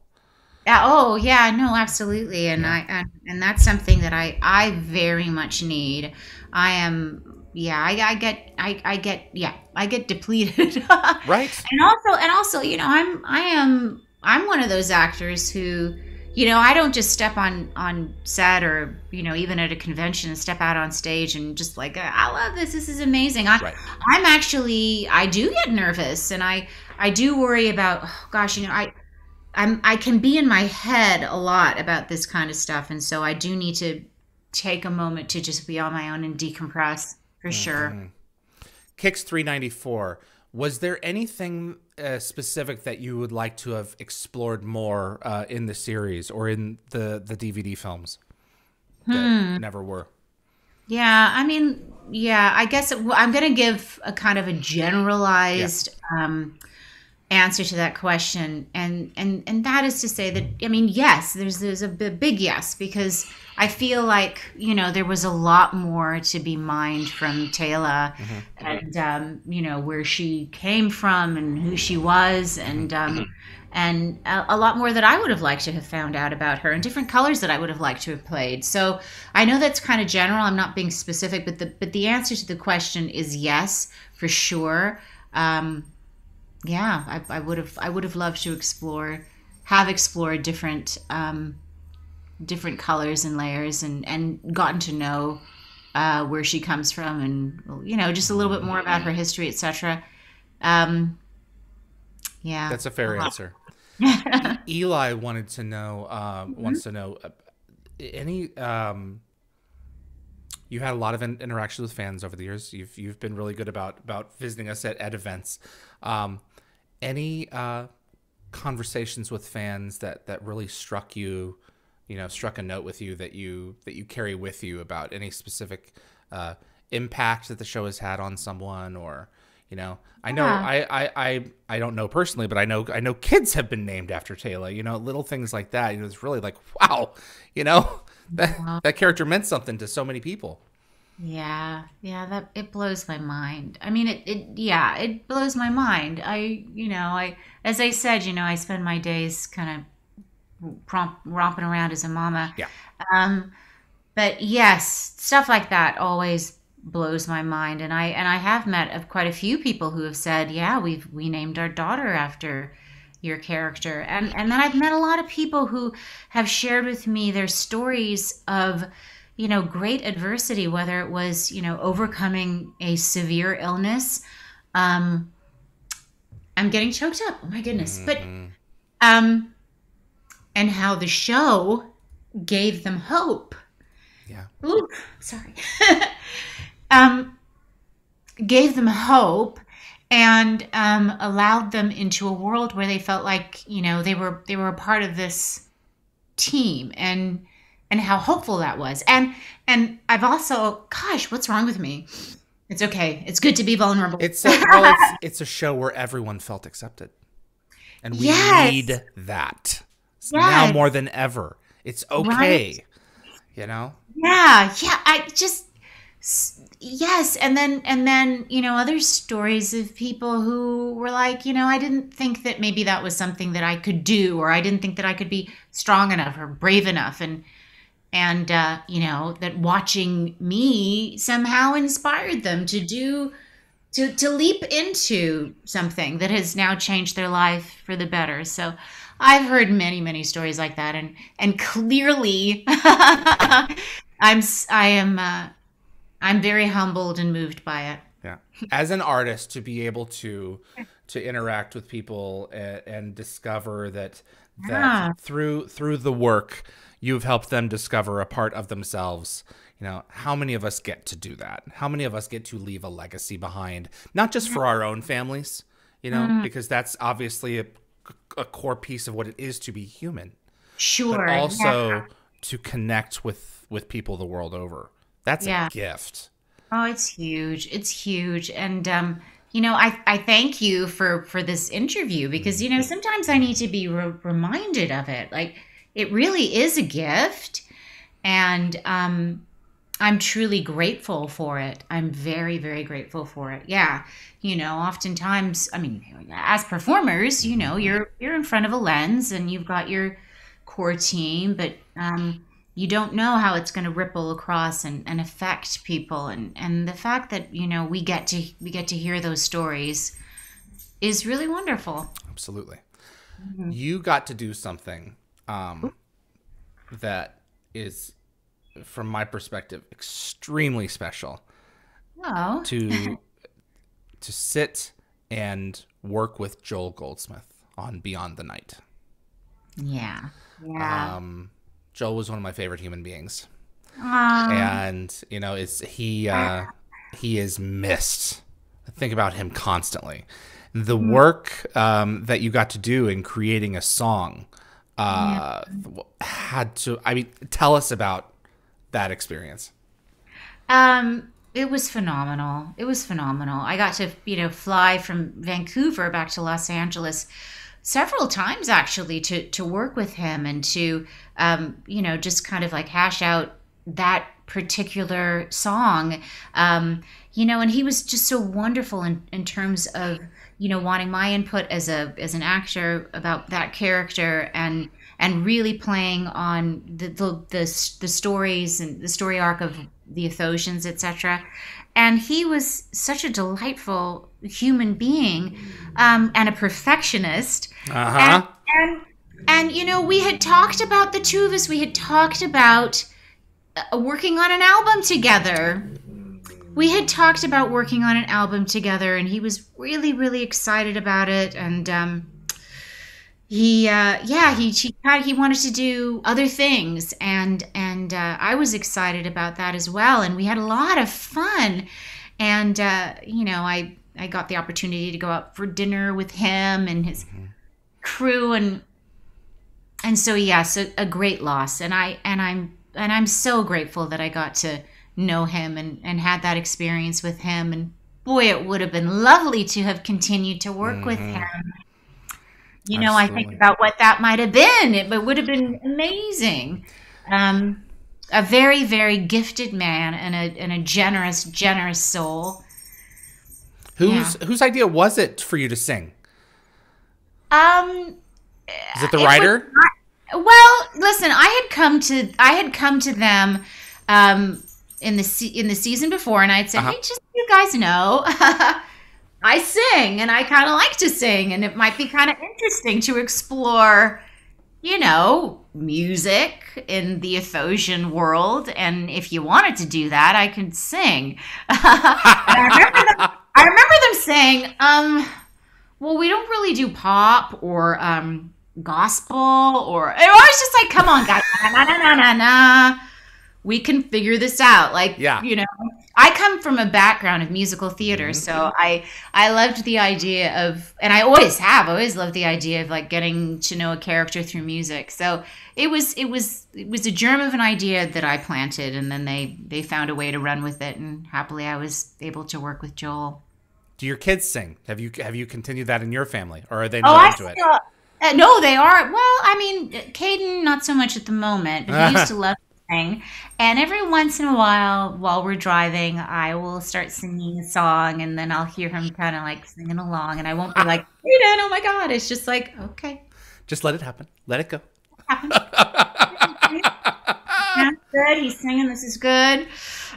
Yeah, oh yeah, no, absolutely, and I and, and that's something that I I very much need. I am yeah, I, I get I I get yeah, I get depleted. Right? and also and also you know i'm i am i'm one of those actors who you know i don't just step on on set or you know even at a convention and step out on stage and just like i love this this is amazing I, Right. i'm actually i do get nervous and i i do worry about oh, gosh you know i i'm i can be in my head a lot about this kind of stuff and so i do need to take a moment to just be on my own and decompress for sure Kicks 394. Was there anything uh, specific that you would like to have explored more uh, in the series or in the, the DVD films that never were? Yeah, I mean, yeah, I guess it, I'm going to give a kind of a generalized um, answer to that question, and and and that is to say that I mean, yes, there's there's a big yes because I feel like you know there was a lot more to be mined from Teyla, and um, you know where she came from and who she was, and um, and a, a lot more that I would have liked to have found out about her, and different colors that I would have liked to have played. So I know that's kind of general. I'm not being specific, but the but the answer to the question is yes, for sure. Um, yeah, I, I would have I would have loved to explore, have explored different um, different colors and layers, and and gotten to know uh, where she comes from, and you know just a little bit more about her history, etc. Um, yeah, That's a fair answer. Eli wanted to know, um, wants to know uh, any. Um, you had a lot of in- interactions with fans over the years. You've you've been really good about about visiting us at, at events. Um, any uh, conversations with fans that that really struck you, you know, struck a note with you that you that you carry with you about any specific uh, impact that the show has had on someone or you know i know Yeah. I, I i i don't know personally but i know i know kids have been named after Teyla you know little things like that. You know it's really like wow you know that, that character meant something to so many people Yeah, yeah, that it blows my mind. I mean, it, it, yeah, it blows my mind. I, you know, I, as I said, you know, I spend my days kind of romp, romping around as a mama. Yeah. Um, but yes, stuff like that always blows my mind, and I, and I have met of quite a few people who have said, yeah, we've we named our daughter after your character, and and then I've met a lot of people who have shared with me their stories of you know, great adversity, whether it was, you know, overcoming a severe illness. Um, I'm getting choked up. Oh my goodness. But, um, and how the show gave them hope. yeah Ooh, sorry. um, gave them hope and um, allowed them into a world where they felt like you know they were they were a part of this team and and how hopeful that was. And and I've also, gosh, what's wrong with me? It's okay. It's good to be vulnerable. It's a, well, it's, it's a show where everyone felt accepted, and we Yes. need that Yes. now more than ever. It's okay, you know. Yeah, yeah. I just yes, and then and then you know other stories of people who were like, you know, I didn't think that maybe that was something that I could do, or I didn't think that I could be strong enough or brave enough, and and uh, you know that watching me somehow inspired them to do to to leap into something that has now changed their life for the better. So I've heard many many stories like that, and and clearly I'm i am uh, I'm very humbled and moved by it. Yeah. As an artist, to be able to to interact with people and, and discover that that Yeah. through through the work you've helped them discover a part of themselves. You know, how many of us get to do that? How many of us get to leave a legacy behind, not just for our own families, you know, because that's obviously a, a core piece of what it is to be human, Sure. but also yeah. to connect with with people the world over. That's Yeah. a gift. Oh, it's huge. It's huge. And um, you know, I I thank you for for this interview because you know sometimes I need to be re- reminded of it. Like it really is a gift, and um, I'm truly grateful for it. I'm very very grateful for it. Yeah, you know, oftentimes, I mean, as performers, you know, you're you're in front of a lens and you've got your core team, but um, you don't know how it's going to ripple across and, and affect people and, and the fact that you know we get to we get to hear those stories is really wonderful Absolutely. You got to do something um, that is, from my perspective, extremely special. oh To to sit and work with Joel Goldsmith on Beyond the Night. yeah yeah Um, Joel was one of my favorite human beings, Aw. and you know, it's he uh, he is missed. I think about him constantly. The work um, that you got to do in creating a song uh, had to. I mean, tell us about that experience. Um, it was phenomenal. It was phenomenal. I got to, you know, fly from Vancouver back to Los Angeles several times actually to to work with him and to um, you know, just kind of like hash out that particular song. Um, you know, and he was just so wonderful in, in terms of, you know, wanting my input as a as an actor about that character and and really playing on the the the, the stories and the story arc of the Athosians, etc. And he was such a delightful human being um, and a perfectionist. Uh huh. And, and and you know, we had talked about the two of us. We had talked about uh, working on an album together. We had talked about working on an album together, and he was really, really excited about it. And um, he, uh, yeah, he he had, he wanted to do other things, and and uh, I was excited about that as well. And we had a lot of fun. And uh, you know, I I got the opportunity to go out for dinner with him and his crew, and and so yes, a, a great loss. And I and I'm and I'm so grateful that I got to know him and and had that experience with him. And boy, it would have been lovely to have continued to work with him. You know, I think about what that might have been. It, it would have been amazing. Um, a very, very gifted man and a and a generous, generous soul. Whose whose idea was it for you to sing? Um, Is it the It was writer? Well, listen, I had come to I had come to them um, in the se- in the season before, and I'd say, Uh-huh. "Hey, just so you guys know, I sing, and I kind of like to sing, and it might be kind of interesting to explore, you know, music in the Athosian world, and if you wanted to do that, I could sing." I remember them, I remember them saying, um, "Well, we don't really do pop or." Um, gospel or I was just like, come on, guys, na na na na na. We can figure this out. Like, Yeah. you know. I come from a background of musical theater, Mhm. so I I loved the idea of, and I always have, always loved the idea of like getting to know a character through music. So it was it was it was a germ of an idea that I planted, and then they they found a way to run with it, and happily I was able to work with Joel. Do your kids sing? Have you have you continued that in your family, or are they Oh, not I into it? uh, no, they are. Well, I mean, Caden not so much at the moment, but he used to love to sing. And every once in a while, while we're driving, I will start singing a song, and then I'll hear him kind of like singing along, and I won't be like, Caden, oh my god! It's just like, okay, Just let it happen. Let it go. that's good. He's singing. This is good.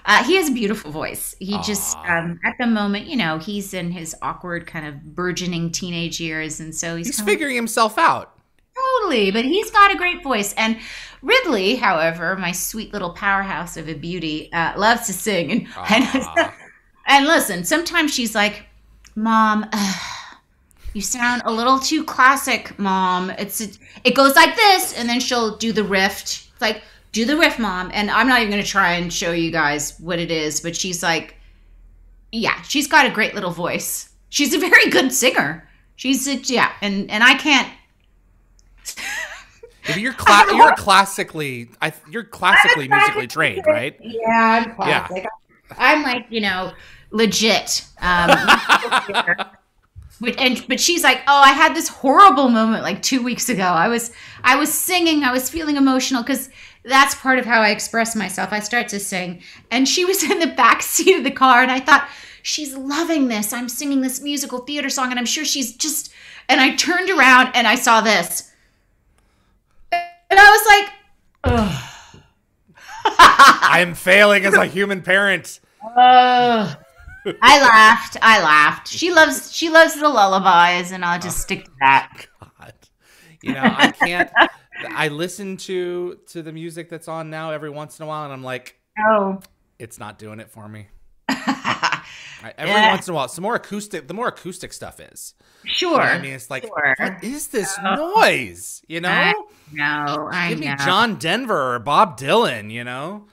Uh, he has a beautiful voice. He just, um, at the moment, you know, he's in his awkward kind of burgeoning teenage years, and so he's, He's of figuring himself out. Totally, but he's got a great voice. And Ridley, however, my sweet little powerhouse of a beauty, uh, loves to sing. And, and, Aw. and listen, sometimes she's like, "Mom, ugh, you sound a little too classic, Mom. It's it goes like this," and then she'll do the riff. It's like, "Do the riff, Mom." And I'm not even going to try and show you guys what it is, but she's like, "Yeah, she's got a great little voice. She's a very good singer." She's a, yeah, and and I can't you're cla- you're classically I, you're classically musically trained, right? Yeah, I'm classic. I'm like, you know, legit. Um, but, and but she's like, oh, I had this horrible moment like two weeks ago. I was I was singing, I was feeling emotional because that's part of how I express myself. I start to sing, and she was in the back seat of the car, and I thought she's loving this. I'm singing this musical theater song, and I'm sure she's just. And I turned around and I saw this, and I was like, ugh. I am failing as a human parent. Ugh. I laughed. I laughed. She loves she loves the lullabies, and I'll just oh stick to that. God. You know, I can't I listen to to the music that's on now every once in a while and I'm like Oh, it's not doing it for me. I, every once in a while, some more acoustic the more acoustic stuff is. You know sure. I mean, it's like sure. what is this oh. noise? You know? No, I Give me. John Denver or Bob Dylan, you know?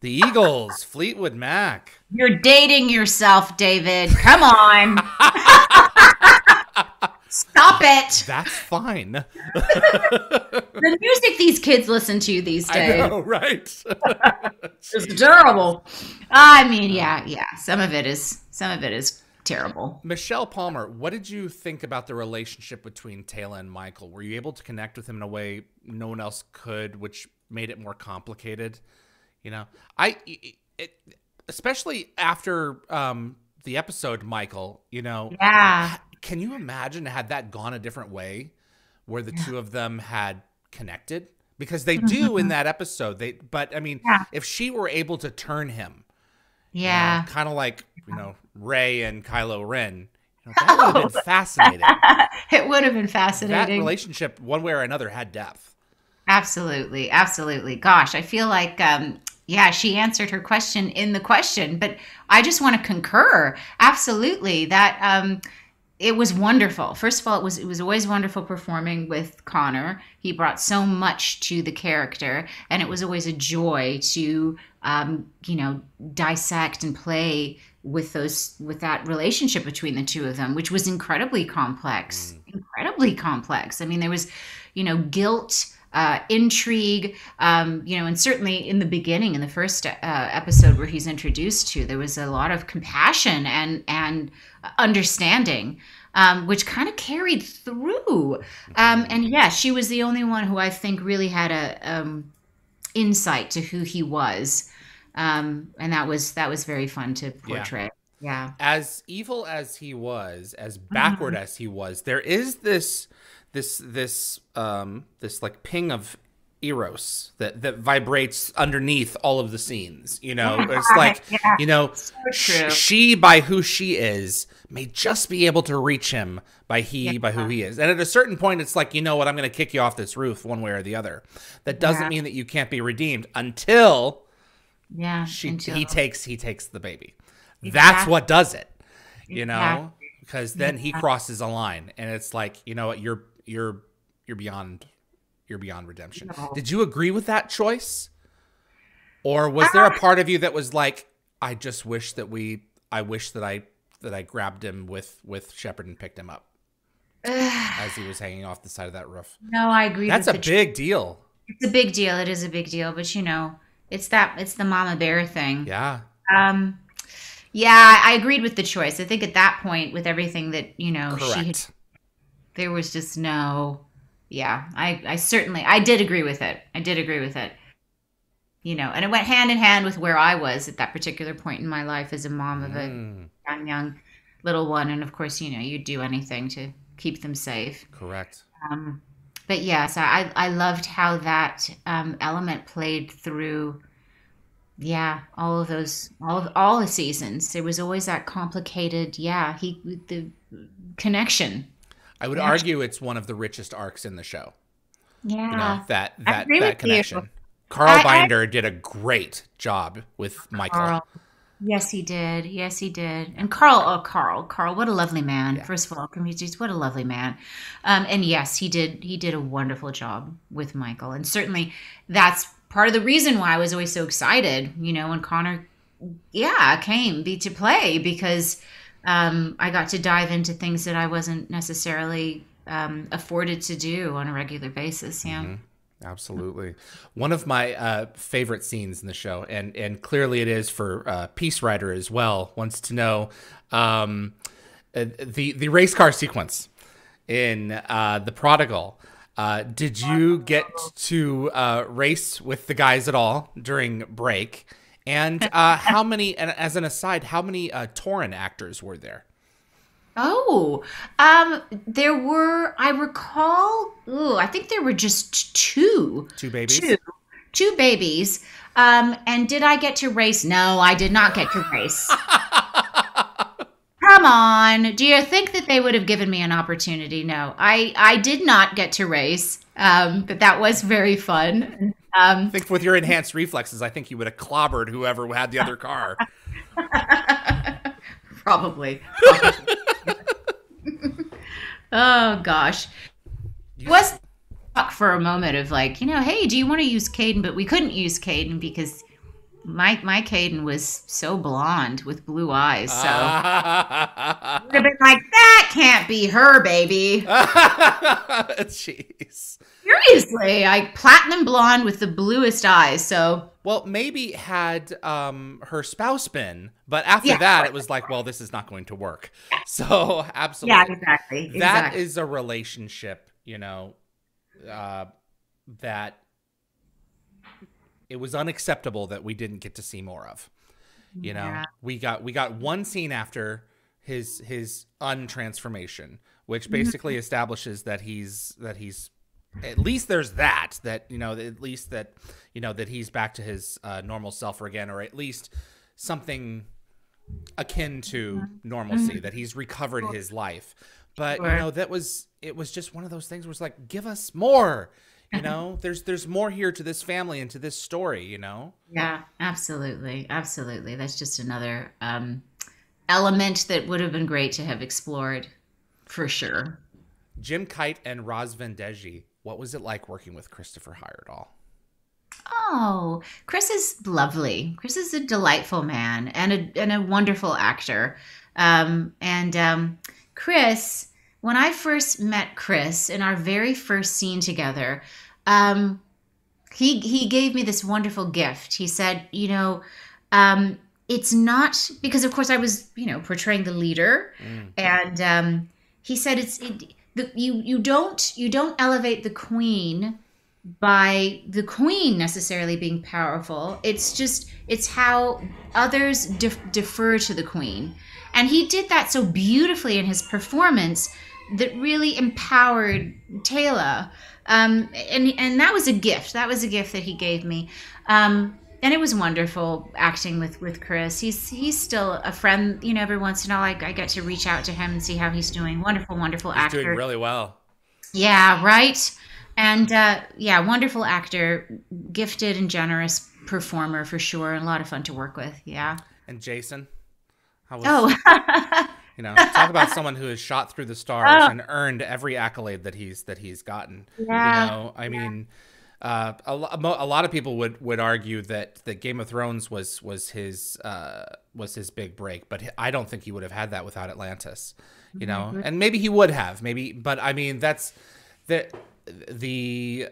The Eagles, Fleetwood Mac. You're dating yourself, David. Come on. Stop it. That's fine. The music these kids listen to these I days know, right? it's terrible. I mean, yeah, yeah. Some of it is some of it is terrible. Michelle Palmer, what did you think about the relationship between Teyla and Michael? Were you able to connect with him in a way no one else could, which made it more complicated? You know, I, it, especially after um, the episode, Michael. You know, Yeah. Can you imagine had that gone a different way, where the two of them had connected? Because they do in that episode. They, but I mean, Yeah. if she were able to turn him, Yeah. kind of like you know Rey and Kylo Ren. You know, that would have been fascinating. it would have been fascinating. that relationship, one way or another, had depth. Absolutely, absolutely. Gosh, I feel like um yeah, she answered her question in the question, but I just want to concur. Absolutely. That um it was wonderful. First of all, it was it was always wonderful performing with Connor. He brought so much to the character, and it was always a joy to um, you know dissect and play with those with that relationship between the two of them, which was incredibly complex. Incredibly complex. I mean, there was you know guilt uh, intrigue, um, you know, and certainly in the beginning, in the first uh, episode where he's introduced to, there was a lot of compassion and and understanding, um, which kind of carried through. Um, and yeah, she was the only one who I think really had a um, insight to who he was, um, and that was that was very fun to portray. Yeah, As evil as he was, as backward as he was, there is this, this, this, um, this like ping of eros that that vibrates underneath all of the scenes. You know, it's like Yeah. you know, sh- she by who she is may just be able to reach him by he Yeah. by who he is. And at a certain point, it's like you know what, I'm going to kick you off this roof one way or the other. That doesn't mean that you can't be redeemed until yeah. she until- he takes he takes the baby. That's what does it. You know? Exactly. Because then he crosses a line and it's like, you know what, you're you're you're beyond you're beyond redemption. No. Did you agree with that choice? Or was there a part of you that was like, I just wish that we. I wish that I that I grabbed him with with Sheppard and picked him up as he was hanging off the side of that roof. No, I agree. That's a big deal. It's a big deal. It is a big deal, but you know, it's that it's the mama bear thing. Yeah. Um, yeah, I agreed with the choice. I think at that point, with everything that you know, she had, Correct. There was just no. Yeah, I I certainly I did agree with it. I did agree with it. You know, and it went hand in hand with where I was at that particular point in my life as a mom of a Mm, young young little one, and of course, you know, you'd do anything to keep them safe. correct. Um, but yes, I I loved how that um, element played through. Yeah, all of those, all of all the seasons. There was always that complicated. Yeah, he the connection. I would Yeah. argue it's one of the richest arcs in the show. Yeah, You know that that that with you. connection. Carl I- I- Binder did a great job with Michael. Carl. Yes, he did. Yes, he did. And Carl, oh, Carl, Carl, what a lovely man. Yeah. First of all, communities, what a lovely man. Um, and yes, he did. He did a wonderful job with Michael, and certainly that's part of the reason why I was always so excited. You know, when Connor, yeah, came be to play because um, I got to dive into things that I wasn't necessarily um, afforded to do on a regular basis. Yeah. Mhm. Absolutely. One of my uh, favorite scenes in the show, and and clearly it is for uh, Peace Rider as well, wants to know um, uh, the the race car sequence in uh, the Prodigal. Uh, did you get to uh, race with the guys at all during break? And uh, how many? And as an aside, how many uh, Torren actors were there? Oh, um, there were. I recall. Ooh, I think there were just two, Two babies. two, two babies. Um, and did I get to race? No, I did not get to race. Come on. Do you think that they would have given me an opportunity? No, I I did not get to race. Um, but that was very fun. Um, I think with your enhanced reflexes, I think you would have clobbered whoever had the other car. probably. oh gosh. You- was talk for a moment of like, you know, hey, do you want to use Caden? But we couldn't use Caden because my my Caden was so blonde with blue eyes. So would have been like, that can't be her, baby. Jeez. Seriously, like platinum blonde with the bluest eyes. So Well, maybe had um, her spouse been, but after Yeah. that, it was like, well, this is not going to work. So, absolutely, yeah, exactly. That is exactly. a relationship, you know, uh, that it was unacceptable that we didn't get to see more of. You know, Yeah. we got we got one scene after his his untransformation, Mm-hmm. which basically establishes that he's that he's at least there's that that you know at least that you know that he's back to his uh, normal self again, or at least something akin to Mm-hmm. normalcy that he's recovered his life. But you know that was it was just one of those things where it's like give us more. You know, there's there's more here to this family and to this story. You know. Yeah, absolutely. Absolutely. That's just another um, element that would have been great to have explored for sure. Jim Kite and Raz Vendeji, what was it like working with Christopher Heyerdahl? Oh, Chris is lovely. Chris is a delightful man and a and a wonderful actor. Um, and um, Chris, when I first met Chris in our very first scene together, um, he he gave me this wonderful gift. He said, you know, um, it's not because of course I was you know portraying the leader, Mm. and um, he said it's it, the, you you don't you don't elevate the queen by the queen necessarily being powerful. It's just it's how others def- defer to the queen, and he did that so beautifully in his performance that really empowered Teyla. Um, and and that was a gift. That was a gift that he gave me. Um, and it was wonderful acting with with Chris. He's he's still a friend. You know, every once in a while, I, I get to reach out to him and see how he's doing. Wonderful, wonderful He's actor. doing really well. Yeah, right. And uh, yeah, wonderful actor, gifted and generous performer for sure, and a lot of fun to work with. Yeah. And Jason, how was Oh, you know talk about someone who has shot through the stars Oh. and earned every accolade that he's that he's gotten. Yeah. You know, I mean, Uh, a, a lot of people would, would argue that, that Game of Thrones was was his uh, was his big break, but I don't think he would have had that without Atlantis, you know. And maybe he would have, maybe, but I mean that's the the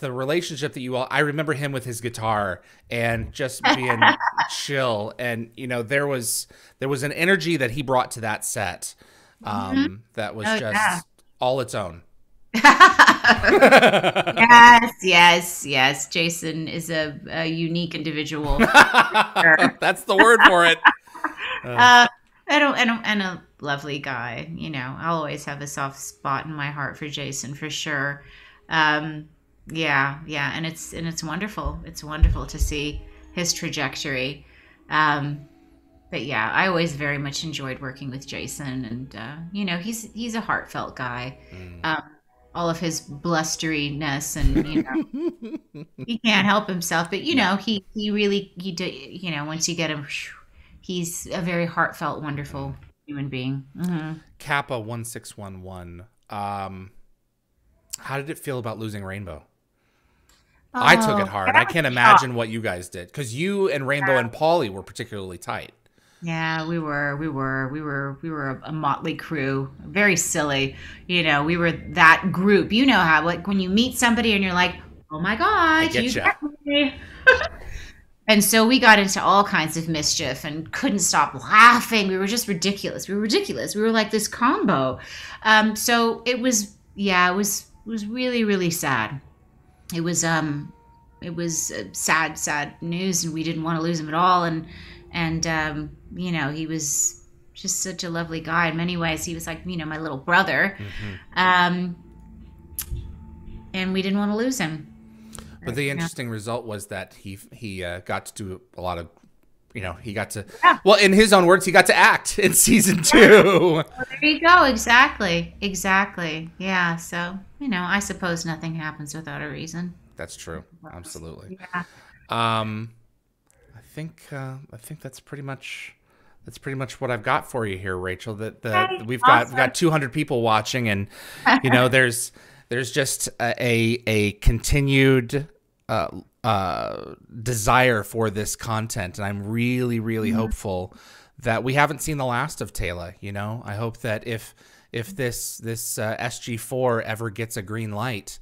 the relationship that you all. I remember him with his guitar and just being chill, and you know there was there was an energy that he brought to that set um, that was Oh, just yeah. all its own. yes, yes, yes. Jason is a, a unique individual. That's the word for it. uh, and, a, and, a, and a lovely guy. You know, I'll always have a soft spot in my heart for Jason for sure. Um, yeah, yeah, and it's and it's wonderful. It's wonderful to see his trajectory. Um, but yeah, I always very much enjoyed working with Jason, and uh, you know, he's he's a heartfelt guy. Um, all of his blusteriness, and you know, he can't help himself. But you know, he he really he do, you know once you get him, he's a very heartfelt, wonderful human being. hmm Kappa one six one one. Um, how did it feel about losing Rainbow? I took it hard. I can't imagine what you guys did because you and Rainbow and Polly were particularly tight. Yeah, we were, we were, we were, we were a motley crew. Very silly, you know. We were that group. You know how, like, when you meet somebody and you're like, "Oh my god, you ya. got me." and so we got into all kinds of mischief and couldn't stop laughing. We were just ridiculous. We were ridiculous. We were like this combo. Um, so it was, yeah, it was, it was really, really sad. It was, um, it was uh, sad, sad news, and we didn't want to lose him at all. And and um, you know he was just such a lovely guy. In many ways he was like you know my little brother. Um, and we didn't want to lose him. But the interesting result was that he he uh, got to do a lot of, you know, he got to. Yeah. Well, in his own words, he got to act in season two. well, there you go. Exactly. Exactly. Yeah. So you know i suppose nothing happens without a reason. That's true. Absolutely. yeah. Um, think uh, I think that's pretty much that's pretty much what I've got for you here, Rachel. That the Okay, we've got we've got 200 people watching, and you know there's there's just a a, a continued uh, uh, desire for this content, and I'm really really Mm-hmm. hopeful that we haven't seen the last of Teyla. You know, I hope that if if this this uh, SG4 ever gets a green light,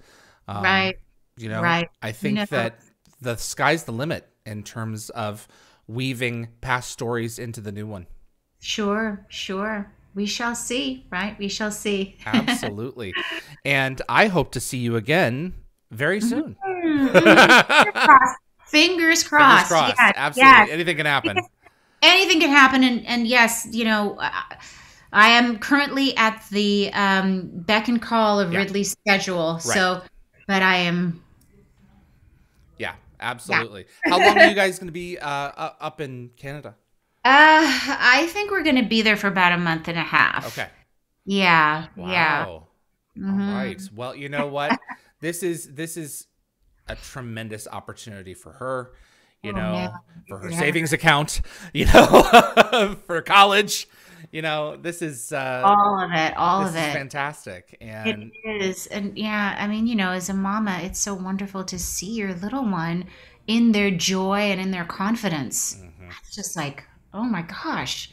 um, right you know, Right. I think that the sky's the limit in terms of weaving past stories into the new one. sure sure we shall see right we shall see Absolutely. and I hope to see you again very soon. fingers Fingers crossed, crossed. Yes, Absolutely. yes. Anything can happen. anything can happen and, and yes you know I- am currently at the um, beck and call of Yeah. ridley's schedule so but i am Yeah, absolutely. How long are you guys going to be uh, up in Canada? uh i think we're gonna be there for about a month and a half Okay. yeah yeah Wow. Mhm. All right. Well, you know what? this is this is a tremendous opportunity for her. You Oh, know, yeah. for her Yeah. savings account. You know, for college. You know, this is uh, all of it all this of is it fantastic. And It is. And yeah, I mean, you know, as a mama, it's so wonderful to see your little one in their joy and in their confidence. Mm-hmm. It's just like, oh my gosh.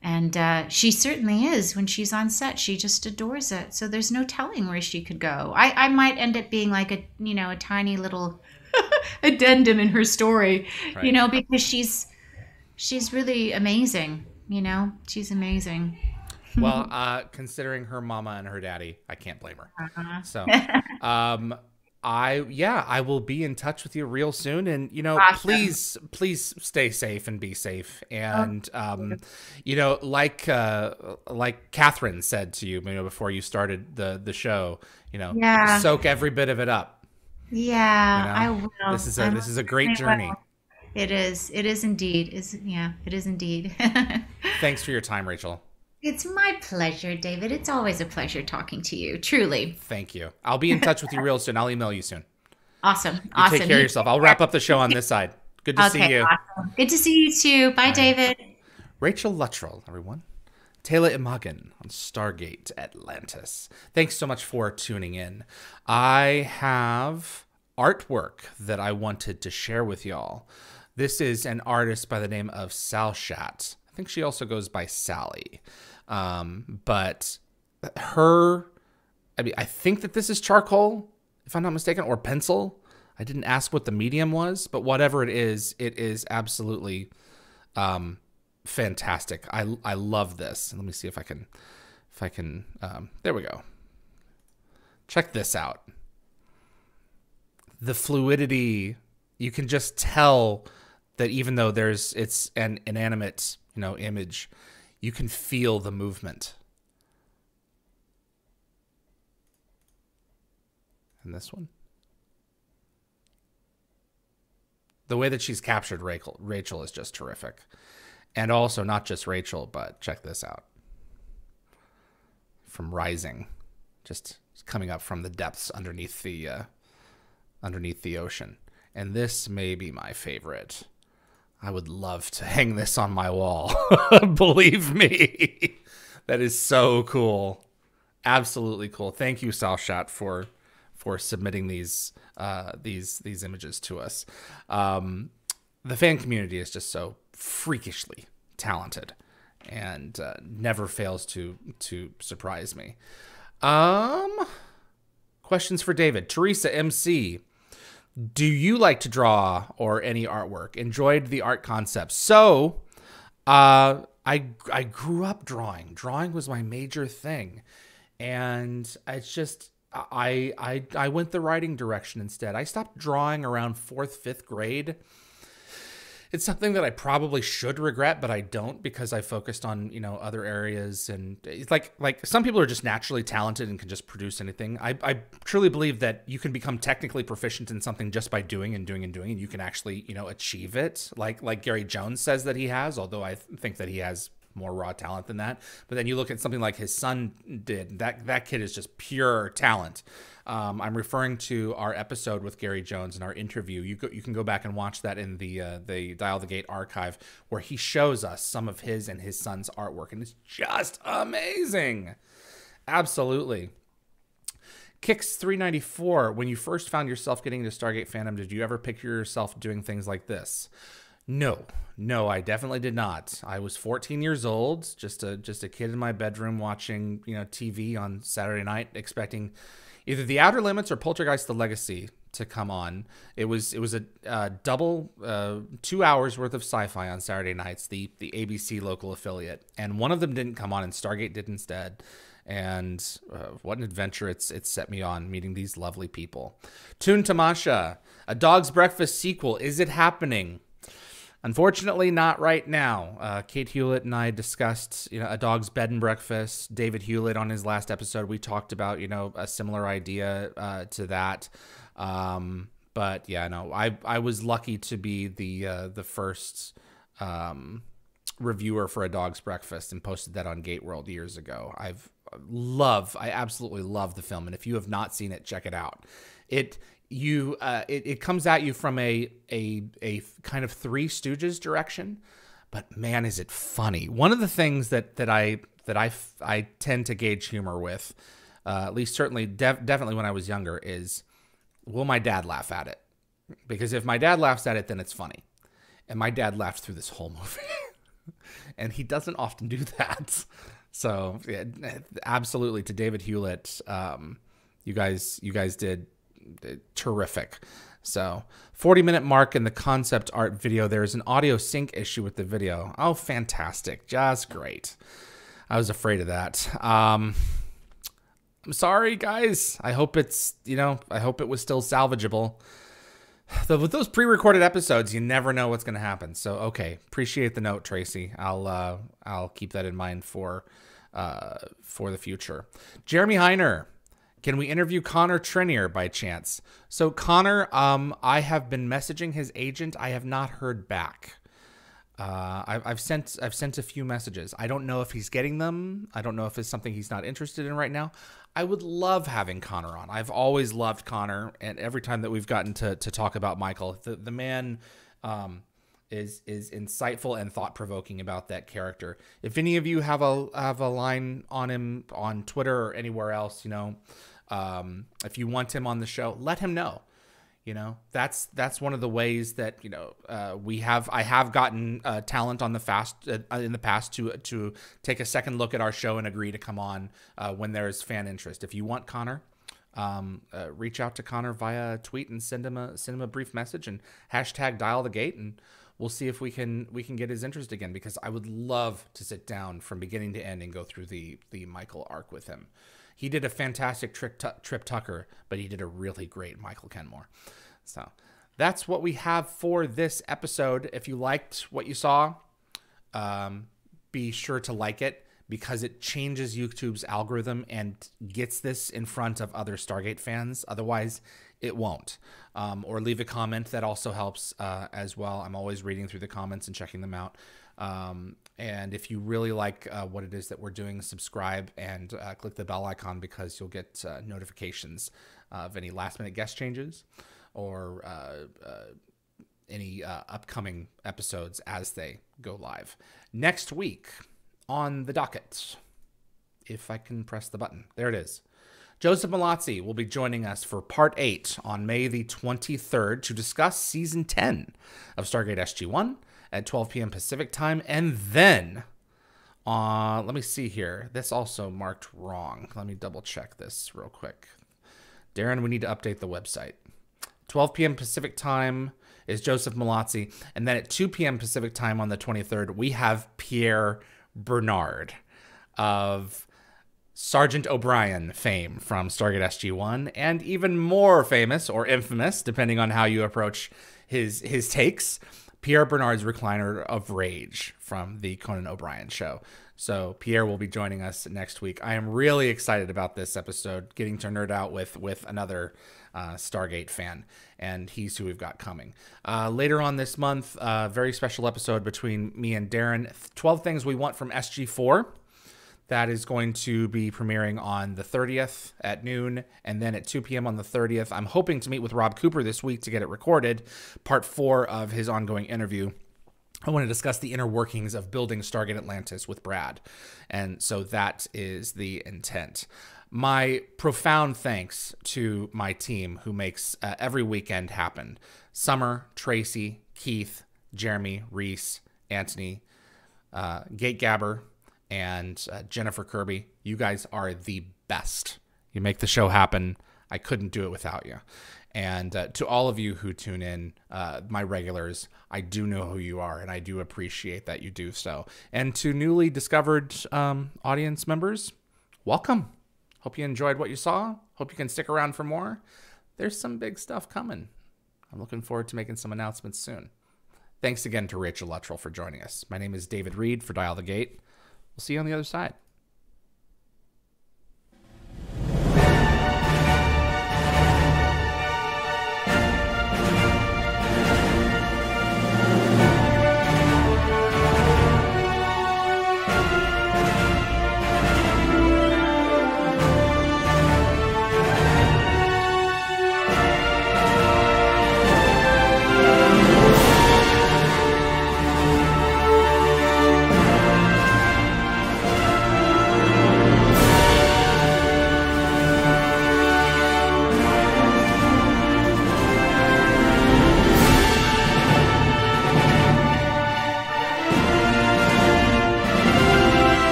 And uh, she certainly is when she's on set. She just adores it. So there's no telling where she could go. I, I might end up being like a, you know, a tiny little addendum in her story, Right. you know, because she's she's really amazing. You know, she's amazing. well, uh, considering her mama and her daddy, I can't blame her. Uh-huh. So, um, I yeah, I will be in touch with you real soon, and you know, Awesome. please, please stay safe and be safe, and um, you know, like uh, like Catherine said to you, you know, before you started the the show, you know, Yeah. soak every bit of it up. Yeah, You know, I will. This is a I'm- this is a great journey. It is. It is indeed. Is yeah. It is indeed. Thanks for your time, Rachel. it's my pleasure, David. It's always a pleasure talking to you. Truly, Thank you. I'll be in touch with you real soon. I'll email you soon. awesome. You awesome. take care of yourself. I'll wrap up the show on this side. Good to okay, see you. awesome. Good to see you too. Bye, David. Rachel Luttrell, everyone. Teyla Emmagan on Stargate Atlantis. Thanks so much for tuning in. I have artwork that I wanted to share with y'all. This is an artist by the name of Sal Shat. I think she also goes by Sally. Um, but her, I mean, I think that this is charcoal, if I'm not mistaken, or pencil. I didn't ask what the medium was, but whatever it is, it is absolutely um, fantastic. I, I love this. Let me see if I can, if I can, um, there we go. Check this out. The fluidity, you can just tell that even though there's it's an inanimate, you know, image, you can feel the movement. And this one. The way that she's captured Rachel, Rachel is just terrific. And also not just Rachel, but check this out. From Rising, just coming up from the depths underneath the uh, underneath the ocean. And this may be my favorite. I would love to hang this on my wall. Believe me. that is so cool. Absolutely cool. Thank you, Salshat, for for submitting these uh, these these images to us. Um, the fan community is just so freakishly talented and uh, never fails to to surprise me. Um, questions for David. Teresa MC do you like to draw or any artwork? Enjoyed the art concept. So, uh, I I grew up drawing. Drawing was my major thing, and it's just I I I went the writing direction instead. I stopped drawing around fourth fifth grade it's something that I probably should regret, but I don't because I focused on you know other areas and it's like like some people are just naturally talented and can just produce anything. I, I truly believe that you can become technically proficient in something just by doing and doing and doing, and you can actually you know achieve it. Like like Gary Jones says that he has, although I think that he has more raw talent than that. But then you look at something like his son did. That that kid is just pure talent. Um, I'm referring to our episode with Gary Jones and our interview. You go, you can go back and watch that in the uh, the Dial the Gate archive where he shows us some of his and his son's artwork, and it's just amazing. Absolutely. Kicks 394. When you first found yourself getting into Stargate fandom, did you ever picture yourself doing things like this? No, no, I definitely did not. I was 14 years old, just a just a kid in my bedroom watching, you know, TV on Saturday night, expecting either The Outer Limits or Poltergeist: The Legacy to come on. It was it was a uh, double uh, two hours worth of sci-fi on Saturday nights, the the ABC local affiliate, and one of them didn't come on, and Stargate did instead. And uh, what an adventure it's it's set me on meeting these lovely people. Toon Tamasha, a Dog's Breakfast sequel, is it happening? Unfortunately, not right now. Uh, Kate Hewlett and I discussed, you know, a dog's bed and breakfast. David Hewlett on his last episode, we talked about, you know, a similar idea uh, to that. Um, but yeah, no, I I was lucky to be the uh, the first um, reviewer for a dog's breakfast and posted that on Gate World years ago. I've love, I absolutely love the film, and if you have not seen it, check it out. It you uh, it, it comes at you from a a a kind of three stooges direction but man is it funny. One of the things that that i that i i tend to gauge humor with uh, at least certainly def- definitely when i was younger is will my dad laugh at it? Because if my dad laughs at it then it's funny. And my dad laughed through this whole movie. And he doesn't often do that. So yeah, absolutely. To david hewlett um, you guys you guys did terrific. So, 40 minute mark in the concept art video. There is an audio sync issue with the video. Oh, fantastic. Just great. I was afraid of that. Um, I'm sorry, guys. I hope it's, you know, I hope it was still salvageable. With those pre-recorded episodes, you never know what's going to happen. So, okay, appreciate the note, Tracy. I'll uh, I'll keep that in mind for uh, for the future. Jeremy Heiner, can we interview Connor Trinneer by chance? So Connor, um, I have been messaging his agent. I have not heard back. Uh, I've, I've sent I've sent a few messages. I don't know if he's getting them. I don't know if it's something he's not interested in right now. I would love having Connor on. I've always loved Connor, and every time that we've gotten to to talk about Michael, the the man um, is is insightful and thought provoking about that character. If any of you have a have a line on him on Twitter or anywhere else, you know, um, if you want him on the show, let him know. You know, that's that's one of the ways that you know uh, we have. I have gotten uh, talent on the fast uh, in the past to to take a second look at our show and agree to come on uh, when there's fan interest. If you want Connor, um, uh, reach out to Connor via tweet and send him a send him a brief message and hashtag dial the gate and we'll see if we can we can get his interest again because I would love to sit down from beginning to end and go through the the Michael arc with him. He did a fantastic Trip, Trip Tucker, but he did a really great Michael Kenmore. So that's what we have for this episode. If you liked what you saw, um, be sure to like it because it changes YouTube's algorithm and gets this in front of other Stargate fans. Otherwise, it won't. Um, or leave a comment that also helps uh, as well. I'm always reading through the comments and checking them out. Um, and if you really like uh, what it is that we're doing, subscribe and uh, click the bell icon because you'll get uh, notifications of any last minute guest changes or uh, uh, any upcoming episodes as they go live. Next week on the docket, if I can press the button, there it is. Joseph Mallozzi will be joining us for part eight on May the 23rd to discuss season 10 of Stargate SG 1 at 12 p.m. Pacific time. And then, uh, let me see here. This also marked wrong. Let me double check this real quick. Darren, we need to update the website. 12 p.m. Pacific time is Joseph Mallozzi. And then at 2 p.m. Pacific time on the 23rd, we have Pierre Bernard of Sergeant O'Brien fame from Stargate SG 1, and even more famous or infamous, depending on how you approach his, his takes, Pierre Bernard's recliner of rage from the Conan O'Brien show. So Pierre will be joining us next week. I am really excited about this episode, getting to nerd out with with another uh, Stargate fan, and he's who we've got coming. Uh, later on this month, a uh, very special episode between me and Darren. Twelve things we want from SG4. That is going to be premiering on the 30th at noon, and then at 2 p.m. on the 30th. I'm hoping to meet with Rob Cooper this week to get it recorded, part four of his ongoing interview. I want to discuss the inner workings of building Stargate Atlantis with Brad. And so that is the intent. My profound thanks to my team who makes uh, every weekend happen Summer, Tracy, Keith, Jeremy, Reese, Anthony, uh, Gate Gabber, and uh, Jennifer Kirby. You guys are the best. You make the show happen. I couldn't do it without you. And uh, to all of you who tune in, uh, my regulars, I do know who you are, and I do appreciate that you do so. And to newly discovered um, audience members, welcome. Hope you enjoyed what you saw. Hope you can stick around for more. There's some big stuff coming. I'm looking forward to making some announcements soon. Thanks again to Rachel Luttrell for joining us. My name is David Read for Dial the Gate. We'll see you on the other side.